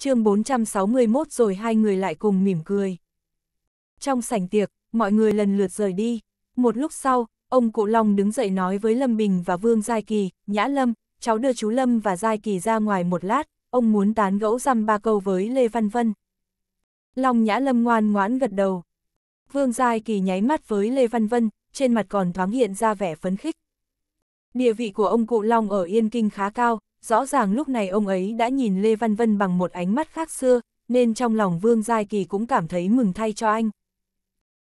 chương 461 rồi hai người lại cùng mỉm cười. Trong sảnh tiệc, mọi người lần lượt rời đi. Một lúc sau, ông Cụ Long đứng dậy nói với Lâm Bình và Vương Giai Kỳ, Nhã Lâm, cháu đưa chú Lâm và Giai Kỳ ra ngoài một lát, ông muốn tán gẫu dăm ba câu với Lê Văn Vân. Long Nhã Lâm ngoan ngoãn gật đầu. Vương Giai Kỳ nháy mắt với Lê Văn Vân, trên mặt còn thoáng hiện ra vẻ phấn khích. Địa vị của ông Cụ Long ở Yên Kinh khá cao, rõ ràng lúc này ông ấy đã nhìn Lê Văn Vân bằng một ánh mắt khác xưa, nên trong lòng Vương Giai Kỳ cũng cảm thấy mừng thay cho anh.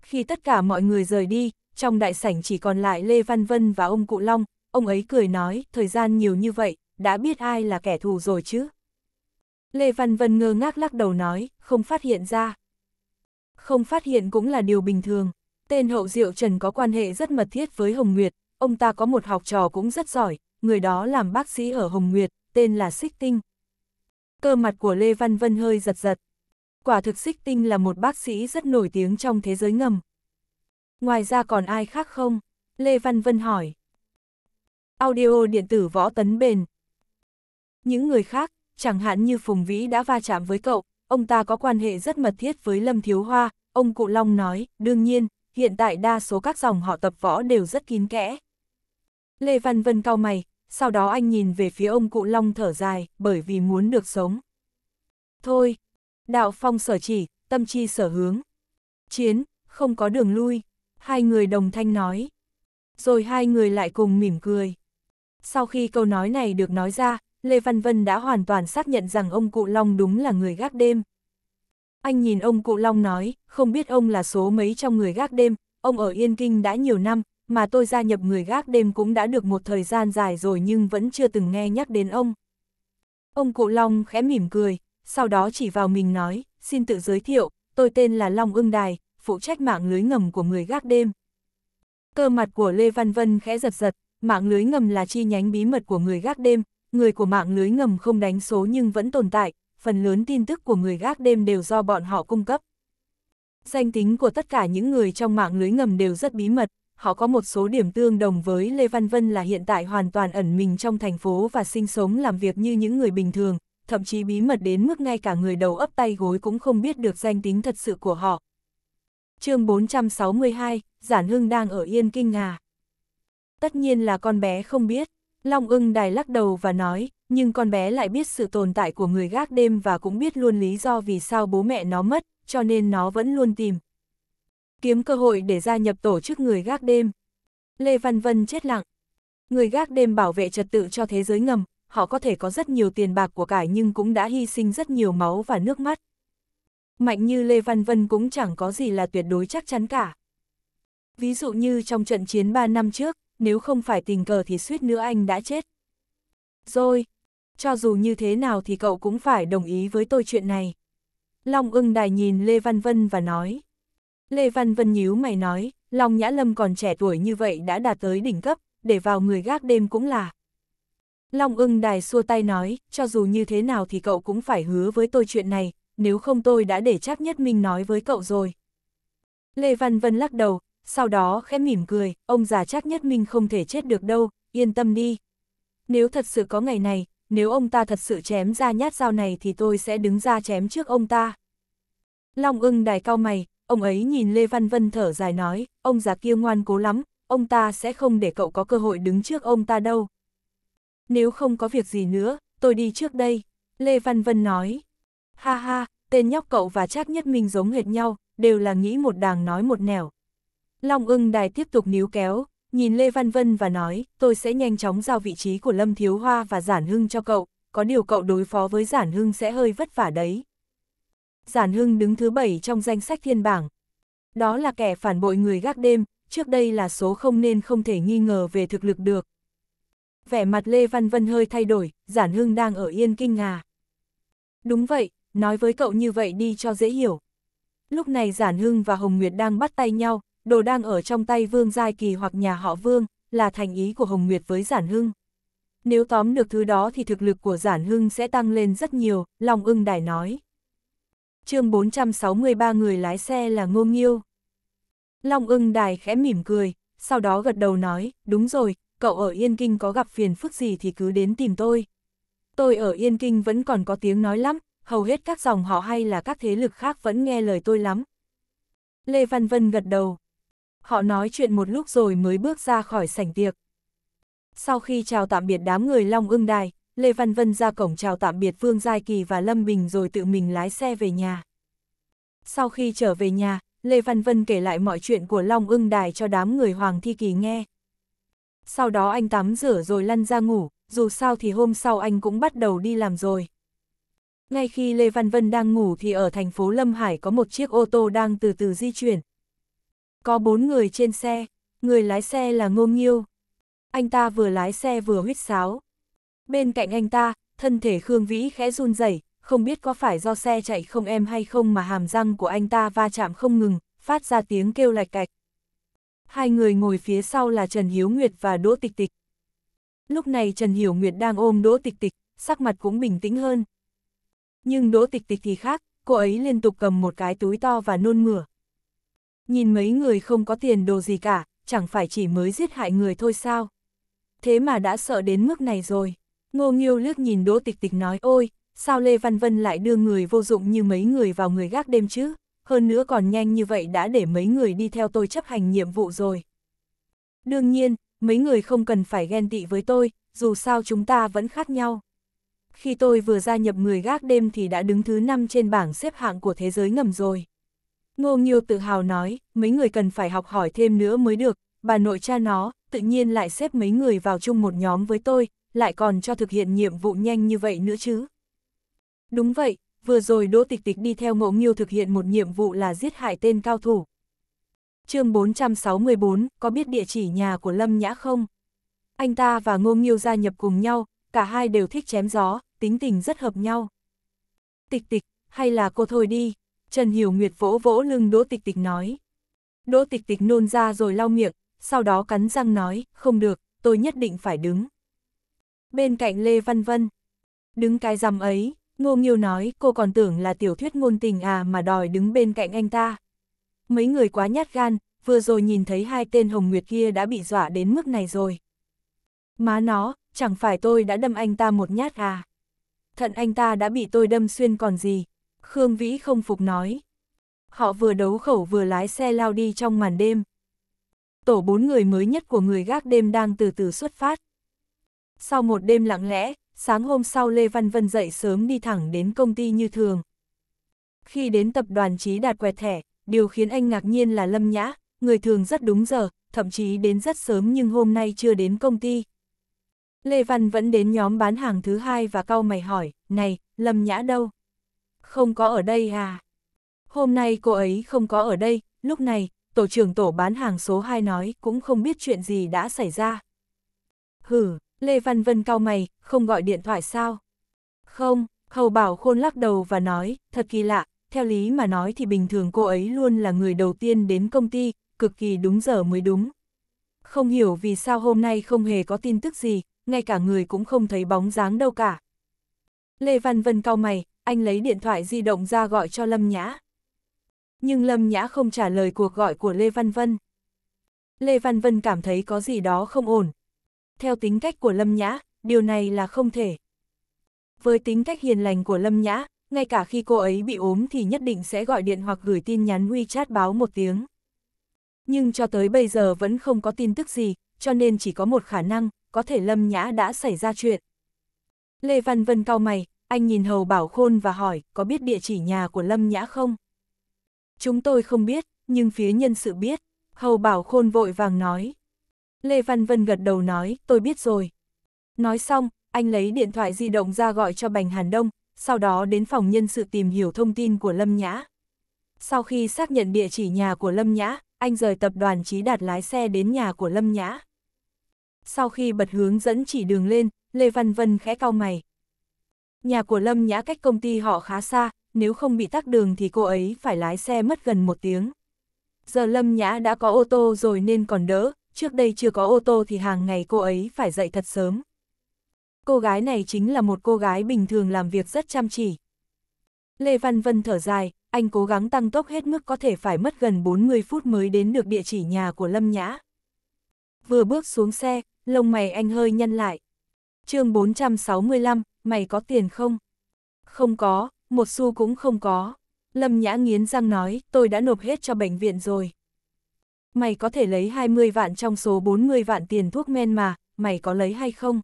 Khi tất cả mọi người rời đi, trong đại sảnh chỉ còn lại Lê Văn Vân và ông Cụ Long, ông ấy cười nói, thời gian nhiều như vậy, đã biết ai là kẻ thù rồi chứ. Lê Văn Vân ngơ ngác lắc đầu nói, không phát hiện ra. Không phát hiện cũng là điều bình thường. Tên hậu diệu Trần có quan hệ rất mật thiết với Hồng Nguyệt, ông ta có một học trò cũng rất giỏi, người đó làm bác sĩ ở Hồng Nguyệt, tên là Xích Tinh. Cơ mặt của Lê Văn Vân hơi giật giật. Quả thực Xích Tinh là một bác sĩ rất nổi tiếng trong thế giới ngầm. Ngoài ra còn ai khác không? Lê Văn Vân hỏi. Audio điện tử võ tấn bền. Những người khác, chẳng hạn như Phùng Vĩ đã va chạm với cậu, ông ta có quan hệ rất mật thiết với Lâm Thiếu Hoa, ông Cụ Long nói, đương nhiên, hiện tại đa số các dòng họ tập võ đều rất kín kẽ. Lê Văn Vân cau mày, sau đó anh nhìn về phía ông Cụ Long thở dài, bởi vì muốn được sống. Thôi, đạo phong sở chỉ, tâm chi sở hướng. Chiến, không có đường lui, hai người đồng thanh nói. Rồi hai người lại cùng mỉm cười. Sau khi câu nói này được nói ra, Lê Văn Vân đã hoàn toàn xác nhận rằng ông Cụ Long đúng là người gác đêm. Anh nhìn ông Cụ Long nói, không biết ông là số mấy trong người gác đêm, ông ở Yên Kinh đã nhiều năm, mà tôi gia nhập người gác đêm cũng đã được một thời gian dài rồi nhưng vẫn chưa từng nghe nhắc đến ông. Ông Cụ Long khẽ mỉm cười, sau đó chỉ vào mình nói, xin tự giới thiệu, tôi tên là Long Ưng Đài, phụ trách mạng lưới ngầm của người gác đêm. Cơ mặt của Lê Văn Vân khẽ giật giật, mạng lưới ngầm là chi nhánh bí mật của người gác đêm, người của mạng lưới ngầm không đánh số nhưng vẫn tồn tại, phần lớn tin tức của người gác đêm đều do bọn họ cung cấp. Danh tính của tất cả những người trong mạng lưới ngầm đều rất bí mật, họ có một số điểm tương đồng với Lê Văn Vân là hiện tại hoàn toàn ẩn mình trong thành phố và sinh sống làm việc như những người bình thường, thậm chí bí mật đến mức ngay cả người đầu ấp tay gối cũng không biết được danh tính thật sự của họ. chương 462, Giản Hưng đang ở Yên Kinh à? Tất nhiên là con bé không biết. Long ưng đài lắc đầu và nói, nhưng con bé lại biết sự tồn tại của người gác đêm và cũng biết luôn lý do vì sao bố mẹ nó mất, cho nên nó vẫn luôn tìm. Kiếm cơ hội để gia nhập tổ chức người gác đêm. Lê Văn Vân chết lặng. Người gác đêm bảo vệ trật tự cho thế giới ngầm, họ có thể có rất nhiều tiền bạc của cải nhưng cũng đã hy sinh rất nhiều máu và nước mắt. Mạnh như Lê Văn Vân cũng chẳng có gì là tuyệt đối chắc chắn cả. Ví dụ như trong trận chiến 3 năm trước, nếu không phải tình cờ thì suýt nữa anh đã chết. Rồi, cho dù như thế nào thì cậu cũng phải đồng ý với tôi chuyện này. Long ưng đài nhìn Lê Văn Vân và nói. Lê Văn Vân nhíu mày nói, Long Nhã Lâm còn trẻ tuổi như vậy đã đạt tới đỉnh cấp, để vào người gác đêm cũng là. Long ưng đài xua tay nói, cho dù như thế nào thì cậu cũng phải hứa với tôi chuyện này, nếu không tôi đã để chắc nhất minh nói với cậu rồi. Lê Văn Vân lắc đầu, sau đó khẽ mỉm cười, ông già chắc nhất minh không thể chết được đâu, yên tâm đi. Nếu thật sự có ngày này, nếu ông ta thật sự chém ra nhát dao này thì tôi sẽ đứng ra chém trước ông ta. Long ưng đài cao mày, ông ấy nhìn Lê Văn Vân thở dài nói, ông già kia ngoan cố lắm, ông ta sẽ không để cậu có cơ hội đứng trước ông ta đâu. Nếu không có việc gì nữa, tôi đi trước đây, Lê Văn Vân nói. Ha ha, tên nhóc cậu và chắc nhất minh giống hệt nhau, đều là nghĩ một đàng nói một nẻo. Long ưng đài tiếp tục níu kéo, nhìn Lê Văn Vân và nói, tôi sẽ nhanh chóng giao vị trí của Lâm Thiếu Hoa và Giản Hưng cho cậu, có điều cậu đối phó với Giản Hưng sẽ hơi vất vả đấy. Giản Hưng đứng thứ bảy trong danh sách thiên bảng. Đó là kẻ phản bội người gác đêm, trước đây là số không nên không thể nghi ngờ về thực lực được. Vẻ mặt Lê Văn Vân hơi thay đổi, Giản Hưng đang ở Yên Kinh Ngà. Đúng vậy, nói với cậu như vậy đi cho dễ hiểu. Lúc này Giản Hưng và Hồng Nguyệt đang bắt tay nhau, đồ đang ở trong tay Vương Giai Kỳ hoặc nhà họ Vương, là thành ý của Hồng Nguyệt với Giản Hưng. Nếu tóm được thứ đó thì thực lực của Giản Hưng sẽ tăng lên rất nhiều, Long ưng đài nói chương 463 người lái xe là Ngô Nghiêu. Long ưng đài khẽ mỉm cười, sau đó gật đầu nói, đúng rồi, cậu ở Yên Kinh có gặp phiền phức gì thì cứ đến tìm tôi. Tôi ở Yên Kinh vẫn còn có tiếng nói lắm, hầu hết các dòng họ hay là các thế lực khác vẫn nghe lời tôi lắm. Lê Văn Vân gật đầu. Họ nói chuyện một lúc rồi mới bước ra khỏi sảnh tiệc. Sau khi chào tạm biệt đám người Long ưng đài, Lê Văn Vân ra cổng chào tạm biệt Vương Giai Kỳ và Lâm Bình rồi tự mình lái xe về nhà. Sau khi trở về nhà, Lê Văn Vân kể lại mọi chuyện của Long ưng đài cho đám người Hoàng Thi Kỳ nghe. Sau đó anh tắm rửa rồi lăn ra ngủ, dù sao thì hôm sau anh cũng bắt đầu đi làm rồi. Ngay khi Lê Văn Vân đang ngủ thì ở thành phố Lâm Hải có một chiếc ô tô đang từ từ di chuyển. Có bốn người trên xe, người lái xe là Ngô Nghiêu. Anh ta vừa lái xe vừa huýt sáo. Bên cạnh anh ta, thân thể Khương Vĩ khẽ run rẩy, không biết có phải do xe chạy không em hay không mà hàm răng của anh ta va chạm không ngừng, phát ra tiếng kêu lạch cạch. Hai người ngồi phía sau là Trần Hiếu Nguyệt và Đỗ Tịch Tịch. Lúc này Trần Hiểu Nguyệt đang ôm Đỗ Tịch Tịch, sắc mặt cũng bình tĩnh hơn. Nhưng Đỗ Tịch Tịch thì khác, cô ấy liên tục cầm một cái túi to và nôn mửa. Nhìn mấy người không có tiền đồ gì cả, chẳng phải chỉ mới giết hại người thôi sao. Thế mà đã sợ đến mức này rồi. Ngô Nghiêu lướt nhìn Đỗ Tịch Tịch nói ôi, sao Lê Văn Vân lại đưa người vô dụng như mấy người vào người gác đêm chứ, hơn nữa còn nhanh như vậy đã để mấy người đi theo tôi chấp hành nhiệm vụ rồi. Đương nhiên, mấy người không cần phải ghen tị với tôi, dù sao chúng ta vẫn khác nhau. Khi tôi vừa gia nhập người gác đêm thì đã đứng thứ 5 trên bảng xếp hạng của thế giới ngầm rồi. Ngô Nghiêu tự hào nói, mấy người cần phải học hỏi thêm nữa mới được, bà nội cha nó, tự nhiên lại xếp mấy người vào chung một nhóm với tôi, lại còn cho thực hiện nhiệm vụ nhanh như vậy nữa chứ. Đúng vậy, vừa rồi Đỗ Tịch Tịch đi theo Ngộ Nghiêu thực hiện một nhiệm vụ là giết hại tên cao thủ. chương 464, có biết địa chỉ nhà của Lâm Nhã không? Anh ta và Ngô Nghiêu gia nhập cùng nhau, cả hai đều thích chém gió, tính tình rất hợp nhau. Tịch tịch, hay là cô thôi đi, Trần Hiểu Nguyệt vỗ vỗ lưng Đỗ Tịch Tịch nói. Đỗ Tịch Tịch nôn ra rồi lau miệng, sau đó cắn răng nói, không được, tôi nhất định phải đứng. Bên cạnh Lê Văn Vân, đứng cái rằm ấy, Ngô Nghiêu nói cô còn tưởng là tiểu thuyết ngôn tình à mà đòi đứng bên cạnh anh ta. Mấy người quá nhát gan, vừa rồi nhìn thấy hai tên Hồng Nguyệt kia đã bị dọa đến mức này rồi. Má nó, chẳng phải tôi đã đâm anh ta một nhát à. Thận anh ta đã bị tôi đâm xuyên còn gì. Khương Vĩ không phục nói. Họ vừa đấu khẩu vừa lái xe lao đi trong màn đêm. Tổ bốn người mới nhất của người gác đêm đang từ từ xuất phát. Sau một đêm lặng lẽ, sáng hôm sau Lê Văn Vân dậy sớm đi thẳng đến công ty như thường. Khi đến tập đoàn trí đạt quẹt thẻ, điều khiến anh ngạc nhiên là Lâm Nhã, người thường rất đúng giờ, thậm chí đến rất sớm nhưng hôm nay chưa đến công ty. Lê Văn vẫn đến nhóm bán hàng thứ hai và cau mày hỏi, này, Lâm Nhã đâu? Không có ở đây à? Hôm nay cô ấy không có ở đây, lúc này, tổ trưởng tổ bán hàng số 2 nói cũng không biết chuyện gì đã xảy ra. Hử, Lê Văn Vân cau mày, không gọi điện thoại sao? Không, Hầu Bảo Khôn lắc đầu và nói, thật kỳ lạ, theo lý mà nói thì bình thường cô ấy luôn là người đầu tiên đến công ty, cực kỳ đúng giờ mới đúng. Không hiểu vì sao hôm nay không hề có tin tức gì, ngay cả người cũng không thấy bóng dáng đâu cả. Lê Văn Vân cau mày, anh lấy điện thoại di động ra gọi cho Lâm Nhã. Nhưng Lâm Nhã không trả lời cuộc gọi của Lê Văn Vân. Lê Văn Vân cảm thấy có gì đó không ổn. Theo tính cách của Lâm Nhã, điều này là không thể. Với tính cách hiền lành của Lâm Nhã, ngay cả khi cô ấy bị ốm thì nhất định sẽ gọi điện hoặc gửi tin nhắn WeChat báo một tiếng. Nhưng cho tới bây giờ vẫn không có tin tức gì, cho nên chỉ có một khả năng, có thể Lâm Nhã đã xảy ra chuyện. Lê Văn Vân cau mày, anh nhìn Hầu Bảo Khôn và hỏi, có biết địa chỉ nhà của Lâm Nhã không? Chúng tôi không biết, nhưng phía nhân sự biết. Hầu Bảo Khôn vội vàng nói. Lê Văn Vân gật đầu nói, tôi biết rồi. Nói xong, anh lấy điện thoại di động ra gọi cho Bành Hàn Đông, sau đó đến phòng nhân sự tìm hiểu thông tin của Lâm Nhã. Sau khi xác nhận địa chỉ nhà của Lâm Nhã, anh rời tập đoàn trí đạt lái xe đến nhà của Lâm Nhã. Sau khi bật hướng dẫn chỉ đường lên, Lê Văn Vân khẽ cau mày. Nhà của Lâm Nhã cách công ty họ khá xa, nếu không bị tắc đường thì cô ấy phải lái xe mất gần một tiếng. Giờ Lâm Nhã đã có ô tô rồi nên còn đỡ, trước đây chưa có ô tô thì hàng ngày cô ấy phải dậy thật sớm. Cô gái này chính là một cô gái bình thường làm việc rất chăm chỉ. Lê Văn Vân thở dài, anh cố gắng tăng tốc hết mức có thể phải mất gần 40 phút mới đến được địa chỉ nhà của Lâm Nhã. Vừa bước xuống xe, lông mày anh hơi nhăn lại. chương 465, mày có tiền không? Không có, một xu cũng không có. Lâm Nhã nghiến răng nói, tôi đã nộp hết cho bệnh viện rồi. Mày có thể lấy 20 vạn trong số 40 vạn tiền thuốc men mà, mày có lấy hay không?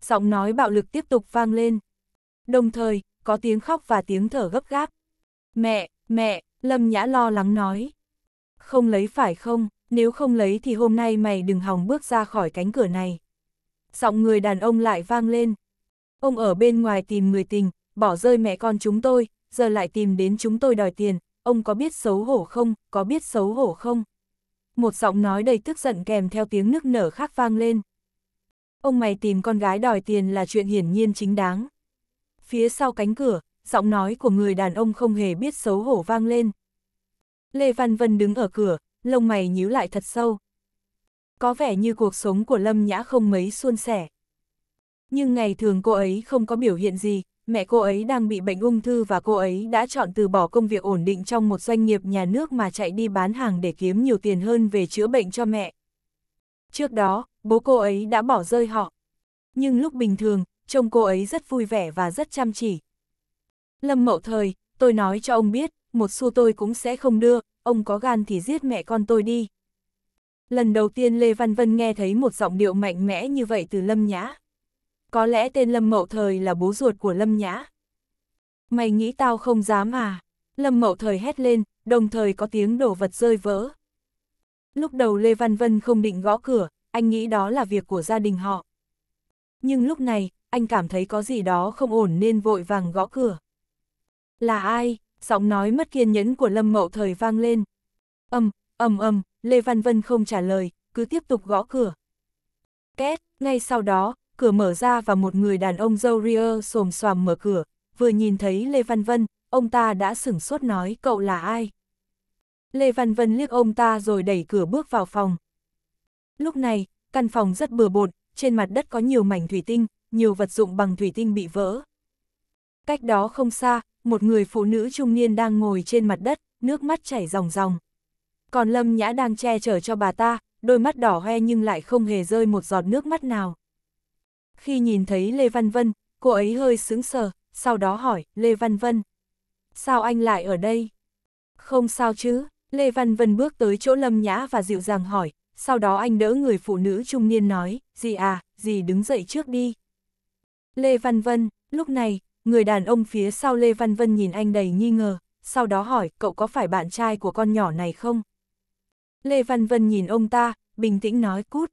Giọng nói bạo lực tiếp tục vang lên. Đồng thời, có tiếng khóc và tiếng thở gấp gáp. Mẹ, mẹ, Lâm Nhã lo lắng nói. Không lấy phải không, nếu không lấy thì hôm nay mày đừng hòng bước ra khỏi cánh cửa này. Giọng người đàn ông lại vang lên. Ông ở bên ngoài tìm người tình, bỏ rơi mẹ con chúng tôi, giờ lại tìm đến chúng tôi đòi tiền, ông có biết xấu hổ không, có biết xấu hổ không? Một giọng nói đầy tức giận kèm theo tiếng nức nở khác vang lên. Ông mày tìm con gái đòi tiền là chuyện hiển nhiên chính đáng. Phía sau cánh cửa, giọng nói của người đàn ông không hề biết xấu hổ vang lên. Lê Văn Vân đứng ở cửa, lông mày nhíu lại thật sâu. Có vẻ như cuộc sống của Lâm Nhã không mấy suôn sẻ. Nhưng ngày thường cô ấy không có biểu hiện gì, mẹ cô ấy đang bị bệnh ung thư và cô ấy đã chọn từ bỏ công việc ổn định trong một doanh nghiệp nhà nước mà chạy đi bán hàng để kiếm nhiều tiền hơn về chữa bệnh cho mẹ. Trước đó, bố cô ấy đã bỏ rơi họ. Nhưng lúc bình thường, trông cô ấy rất vui vẻ và rất chăm chỉ. Lâm mậu thời, tôi nói cho ông biết, một xu tôi cũng sẽ không đưa, ông có gan thì giết mẹ con tôi đi. Lần đầu tiên Lê Văn Vân nghe thấy một giọng điệu mạnh mẽ như vậy từ Lâm Nhã. Có lẽ tên Lâm Mậu Thời là bố ruột của Lâm Nhã. Mày nghĩ tao không dám à? Lâm Mậu Thời hét lên, đồng thời có tiếng đổ vật rơi vỡ. Lúc đầu Lê Văn Vân không định gõ cửa, anh nghĩ đó là việc của gia đình họ. Nhưng lúc này, anh cảm thấy có gì đó không ổn nên vội vàng gõ cửa. Là ai? Giọng nói mất kiên nhẫn của Lâm Mậu Thời vang lên. Âm, ầm ầm, Lê Văn Vân không trả lời, cứ tiếp tục gõ cửa. Két, ngay sau đó, cửa mở ra và một người đàn ông dâu ria xồm xoàm mở cửa, vừa nhìn thấy Lê Văn Vân, ông ta đã sửng sốt nói cậu là ai? Lê Văn Vân liếc ông ta rồi đẩy cửa bước vào phòng. Lúc này, căn phòng rất bừa bộn, trên mặt đất có nhiều mảnh thủy tinh, nhiều vật dụng bằng thủy tinh bị vỡ. Cách đó không xa, một người phụ nữ trung niên đang ngồi trên mặt đất, nước mắt chảy ròng ròng. Còn Lâm Nhã đang che chở cho bà ta, đôi mắt đỏ hoe nhưng lại không hề rơi một giọt nước mắt nào. Khi nhìn thấy Lê Văn Vân, cô ấy hơi sững sờ, sau đó hỏi, Lê Văn Vân. Sao anh lại ở đây? Không sao chứ, Lê Văn Vân bước tới chỗ Lâm Nhã và dịu dàng hỏi, sau đó anh đỡ người phụ nữ trung niên nói, gì à, gì đứng dậy trước đi. Lê Văn Vân, lúc này, người đàn ông phía sau Lê Văn Vân nhìn anh đầy nghi ngờ, sau đó hỏi, cậu có phải bạn trai của con nhỏ này không? Lê Văn Vân nhìn ông ta, bình tĩnh nói cút.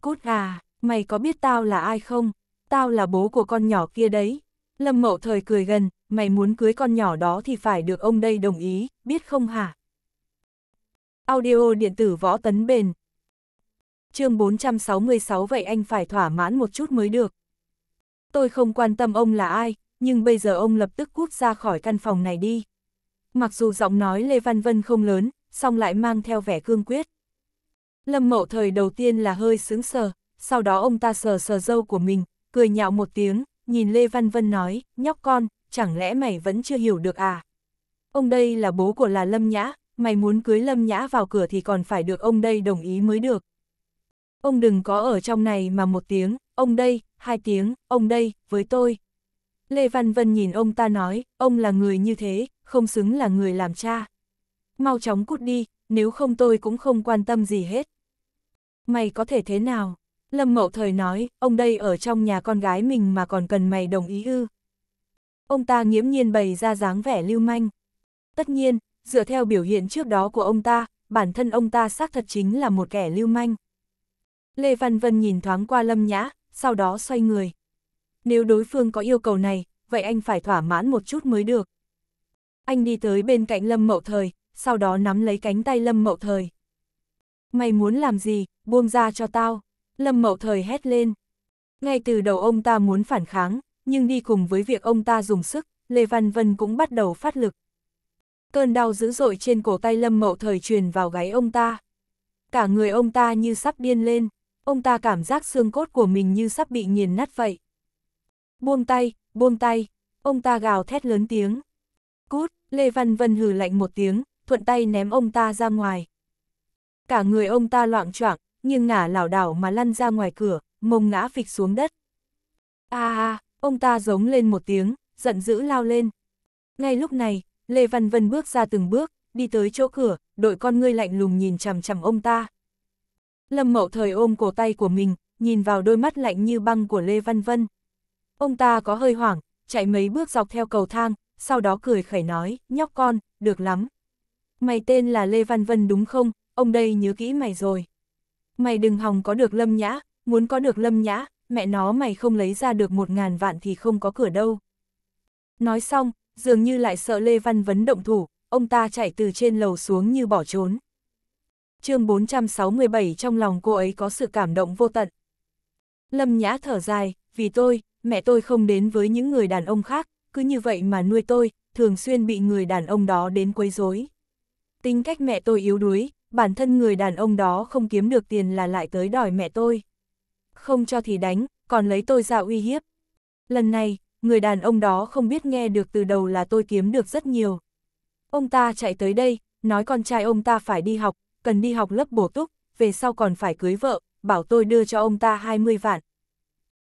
Cút à, mày có biết tao là ai không? Tao là bố của con nhỏ kia đấy. Lâm Mậu Thời cười gần, mày muốn cưới con nhỏ đó thì phải được ông đây đồng ý, biết không hả? Audio điện tử võ tấn bền. chương 466 vậy anh phải thỏa mãn một chút mới được. Tôi không quan tâm ông là ai, nhưng bây giờ ông lập tức cút ra khỏi căn phòng này đi. Mặc dù giọng nói Lê Văn Vân không lớn, song lại mang theo vẻ cương quyết. Lâm Mậu thời đầu tiên là hơi sướng sờ, sau đó ông ta sờ sờ dâu của mình, cười nhạo một tiếng, nhìn Lê Văn Vân nói, nhóc con, chẳng lẽ mày vẫn chưa hiểu được à? Ông đây là bố của là Lâm Nhã, mày muốn cưới Lâm Nhã vào cửa thì còn phải được ông đây đồng ý mới được. Ông đừng có ở trong này mà một tiếng, ông đây, hai tiếng, ông đây, với tôi. Lê Văn Vân nhìn ông ta nói, ông là người như thế, không xứng là người làm cha. Mau chóng cút đi, nếu không tôi cũng không quan tâm gì hết. Mày có thể thế nào? Lâm Mậu Thời nói, ông đây ở trong nhà con gái mình mà còn cần mày đồng ý ư. Ông ta nghiễm nhiên bày ra dáng vẻ lưu manh. Tất nhiên, dựa theo biểu hiện trước đó của ông ta, bản thân ông ta xác thật chính là một kẻ lưu manh. Lê Văn Vân nhìn thoáng qua Lâm Nhã, sau đó xoay người. Nếu đối phương có yêu cầu này, vậy anh phải thỏa mãn một chút mới được. Anh đi tới bên cạnh Lâm Mậu Thời, sau đó nắm lấy cánh tay Lâm Mậu Thời. Mày muốn làm gì, buông ra cho tao. Lâm Mậu Thời hét lên. Ngay từ đầu ông ta muốn phản kháng, nhưng đi cùng với việc ông ta dùng sức, Lê Văn Vân cũng bắt đầu phát lực. Cơn đau dữ dội trên cổ tay Lâm Mậu Thời truyền vào gáy ông ta. Cả người ông ta như sắp điên lên, ông ta cảm giác xương cốt của mình như sắp bị nghiền nát vậy. Buông tay, buông tay, ông ta gào thét lớn tiếng. Cút, Lê Văn Vân hừ lạnh một tiếng, thuận tay ném ông ta ra ngoài. Cả người ông ta loạn choạng, nhưng ngả lảo đảo mà lăn ra ngoài cửa, mông ngã phịch xuống đất. A à, a, ông ta giống lên một tiếng, giận dữ lao lên. Ngay lúc này, Lê Văn Vân bước ra từng bước, đi tới chỗ cửa, đội con ngươi lạnh lùng nhìn chằm chằm ông ta. Lâm Mậu Thời ôm cổ tay của mình, nhìn vào đôi mắt lạnh như băng của Lê Văn Vân. Ông ta có hơi hoảng, chạy mấy bước dọc theo cầu thang, sau đó cười khẩy nói, nhóc con, được lắm. Mày tên là Lê Văn Vân đúng không, ông đây nhớ kỹ mày rồi. Mày đừng hòng có được lâm nhã, muốn có được lâm nhã, mẹ nó mày không lấy ra được một ngàn vạn thì không có cửa đâu. Nói xong, dường như lại sợ Lê Văn Vấn động thủ, ông ta chạy từ trên lầu xuống như bỏ trốn. chương 467 trong lòng cô ấy có sự cảm động vô tận. Lâm Nhã thở dài, vì tôi, mẹ tôi không đến với những người đàn ông khác, cứ như vậy mà nuôi tôi, thường xuyên bị người đàn ông đó đến quấy rối. Tính cách mẹ tôi yếu đuối, bản thân người đàn ông đó không kiếm được tiền là lại tới đòi mẹ tôi. Không cho thì đánh, còn lấy tôi ra uy hiếp. Lần này, người đàn ông đó không biết nghe được từ đầu là tôi kiếm được rất nhiều. Ông ta chạy tới đây, nói con trai ông ta phải đi học, cần đi học lớp bổ túc, về sau còn phải cưới vợ, bảo tôi đưa cho ông ta 20 vạn.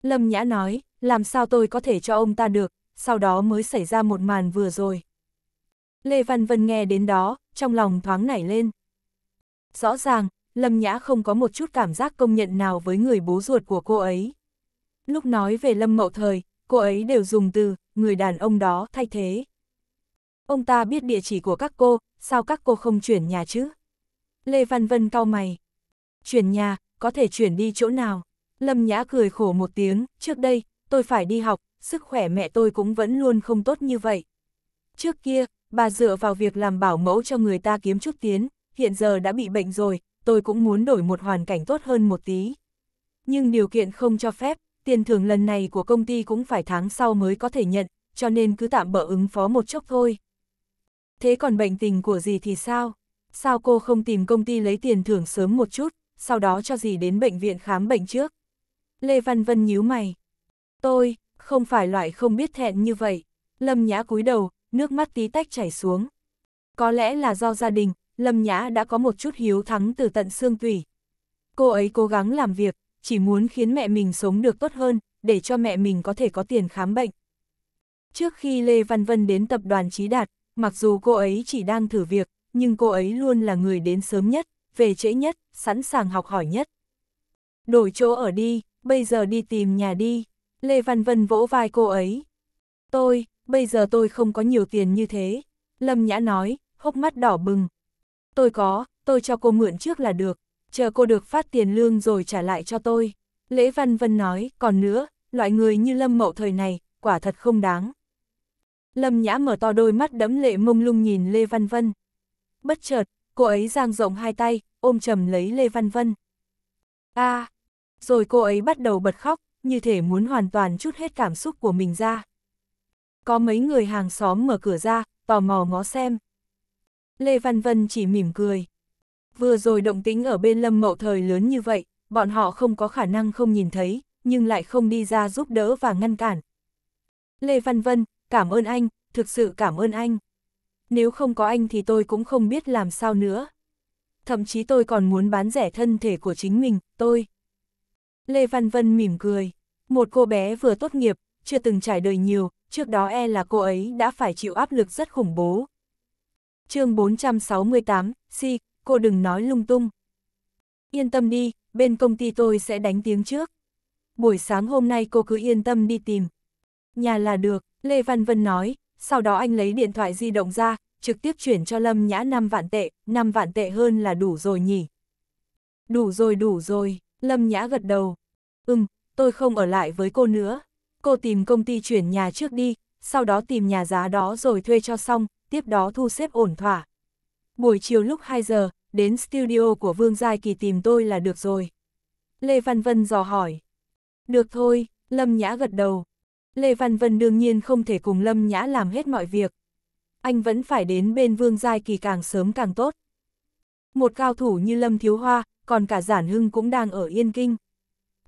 Lâm Nhã nói, làm sao tôi có thể cho ông ta được, sau đó mới xảy ra một màn vừa rồi. Lê Văn Vân nghe đến đó, trong lòng thoáng nảy lên. Rõ ràng, Lâm Nhã không có một chút cảm giác công nhận nào với người bố ruột của cô ấy. Lúc nói về Lâm Mậu Thời, cô ấy đều dùng từ, người đàn ông đó thay thế. Ông ta biết địa chỉ của các cô, sao các cô không chuyển nhà chứ? Lê Văn Vân cau mày. Chuyển nhà, có thể chuyển đi chỗ nào? Lâm Nhã cười khổ một tiếng, trước đây, tôi phải đi học, sức khỏe mẹ tôi cũng vẫn luôn không tốt như vậy. Trước kia, bà dựa vào việc làm bảo mẫu cho người ta kiếm chút tiến, hiện giờ đã bị bệnh rồi, tôi cũng muốn đổi một hoàn cảnh tốt hơn một tí. Nhưng điều kiện không cho phép, tiền thưởng lần này của công ty cũng phải tháng sau mới có thể nhận, cho nên cứ tạm bỡ ứng phó một chốc thôi. Thế còn bệnh tình của gì thì sao? Sao cô không tìm công ty lấy tiền thưởng sớm một chút, sau đó cho gì đến bệnh viện khám bệnh trước? Lê Văn Vân nhíu mày. Tôi, không phải loại không biết thẹn như vậy. Lâm Nhã cúi đầu, nước mắt tí tách chảy xuống. Có lẽ là do gia đình, Lâm Nhã đã có một chút hiếu thắng từ tận xương tủy. Cô ấy cố gắng làm việc, chỉ muốn khiến mẹ mình sống được tốt hơn, để cho mẹ mình có thể có tiền khám bệnh. Trước khi Lê Văn Vân đến tập đoàn Trí Đạt, mặc dù cô ấy chỉ đang thử việc, nhưng cô ấy luôn là người đến sớm nhất, về trễ nhất, sẵn sàng học hỏi nhất. Đổi chỗ ở đi, bây giờ đi tìm nhà đi. Lê Văn Vân vỗ vai cô ấy. Tôi, bây giờ tôi không có nhiều tiền như thế. Lâm Nhã nói, hốc mắt đỏ bừng. Tôi có, tôi cho cô mượn trước là được, chờ cô được phát tiền lương rồi trả lại cho tôi. Lễ Văn Vân nói, còn nữa, loại người như Lâm Mậu thời này, quả thật không đáng. Lâm Nhã mở to đôi mắt đẫm lệ mông lung nhìn Lê Văn Vân. Bất chợt, cô ấy giang rộng hai tay, ôm chầm lấy Lê Văn Vân. a à, rồi cô ấy bắt đầu bật khóc, như thể muốn hoàn toàn chút hết cảm xúc của mình ra. Có mấy người hàng xóm mở cửa ra, tò mò ngó xem. Lê Văn Vân chỉ mỉm cười. Vừa rồi động tĩnh ở bên lâm mậu thời lớn như vậy, bọn họ không có khả năng không nhìn thấy, nhưng lại không đi ra giúp đỡ và ngăn cản. Lê Văn Vân, cảm ơn anh, thực sự cảm ơn anh. Nếu không có anh thì tôi cũng không biết làm sao nữa. Thậm chí tôi còn muốn bán rẻ thân thể của chính mình, tôi. Lê Văn Vân mỉm cười. Một cô bé vừa tốt nghiệp, chưa từng trải đời nhiều, trước đó e là cô ấy đã phải chịu áp lực rất khủng bố chương 468, si, cô đừng nói lung tung. Yên tâm đi, bên công ty tôi sẽ đánh tiếng trước. Buổi sáng hôm nay cô cứ yên tâm đi tìm. Nhà là được, Lê Văn Vân nói, sau đó anh lấy điện thoại di động ra, trực tiếp chuyển cho Lâm Nhã 5 vạn tệ, 5 vạn tệ hơn là đủ rồi nhỉ. Đủ rồi đủ rồi, Lâm Nhã gật đầu. Ừm, tôi không ở lại với cô nữa. Cô tìm công ty chuyển nhà trước đi, sau đó tìm nhà giá đó rồi thuê cho xong, tiếp đó thu xếp ổn thỏa. Buổi chiều lúc 2 giờ, đến studio của Vương Giai Kỳ tìm tôi là được rồi. Lê Văn Vân dò hỏi. Được thôi, Lâm Nhã gật đầu. Lê Văn Vân đương nhiên không thể cùng Lâm Nhã làm hết mọi việc. Anh vẫn phải đến bên Vương Giai Kỳ càng sớm càng tốt. Một cao thủ như Lâm Thiếu Hoa, còn cả Giản Hưng cũng đang ở Yên Kinh.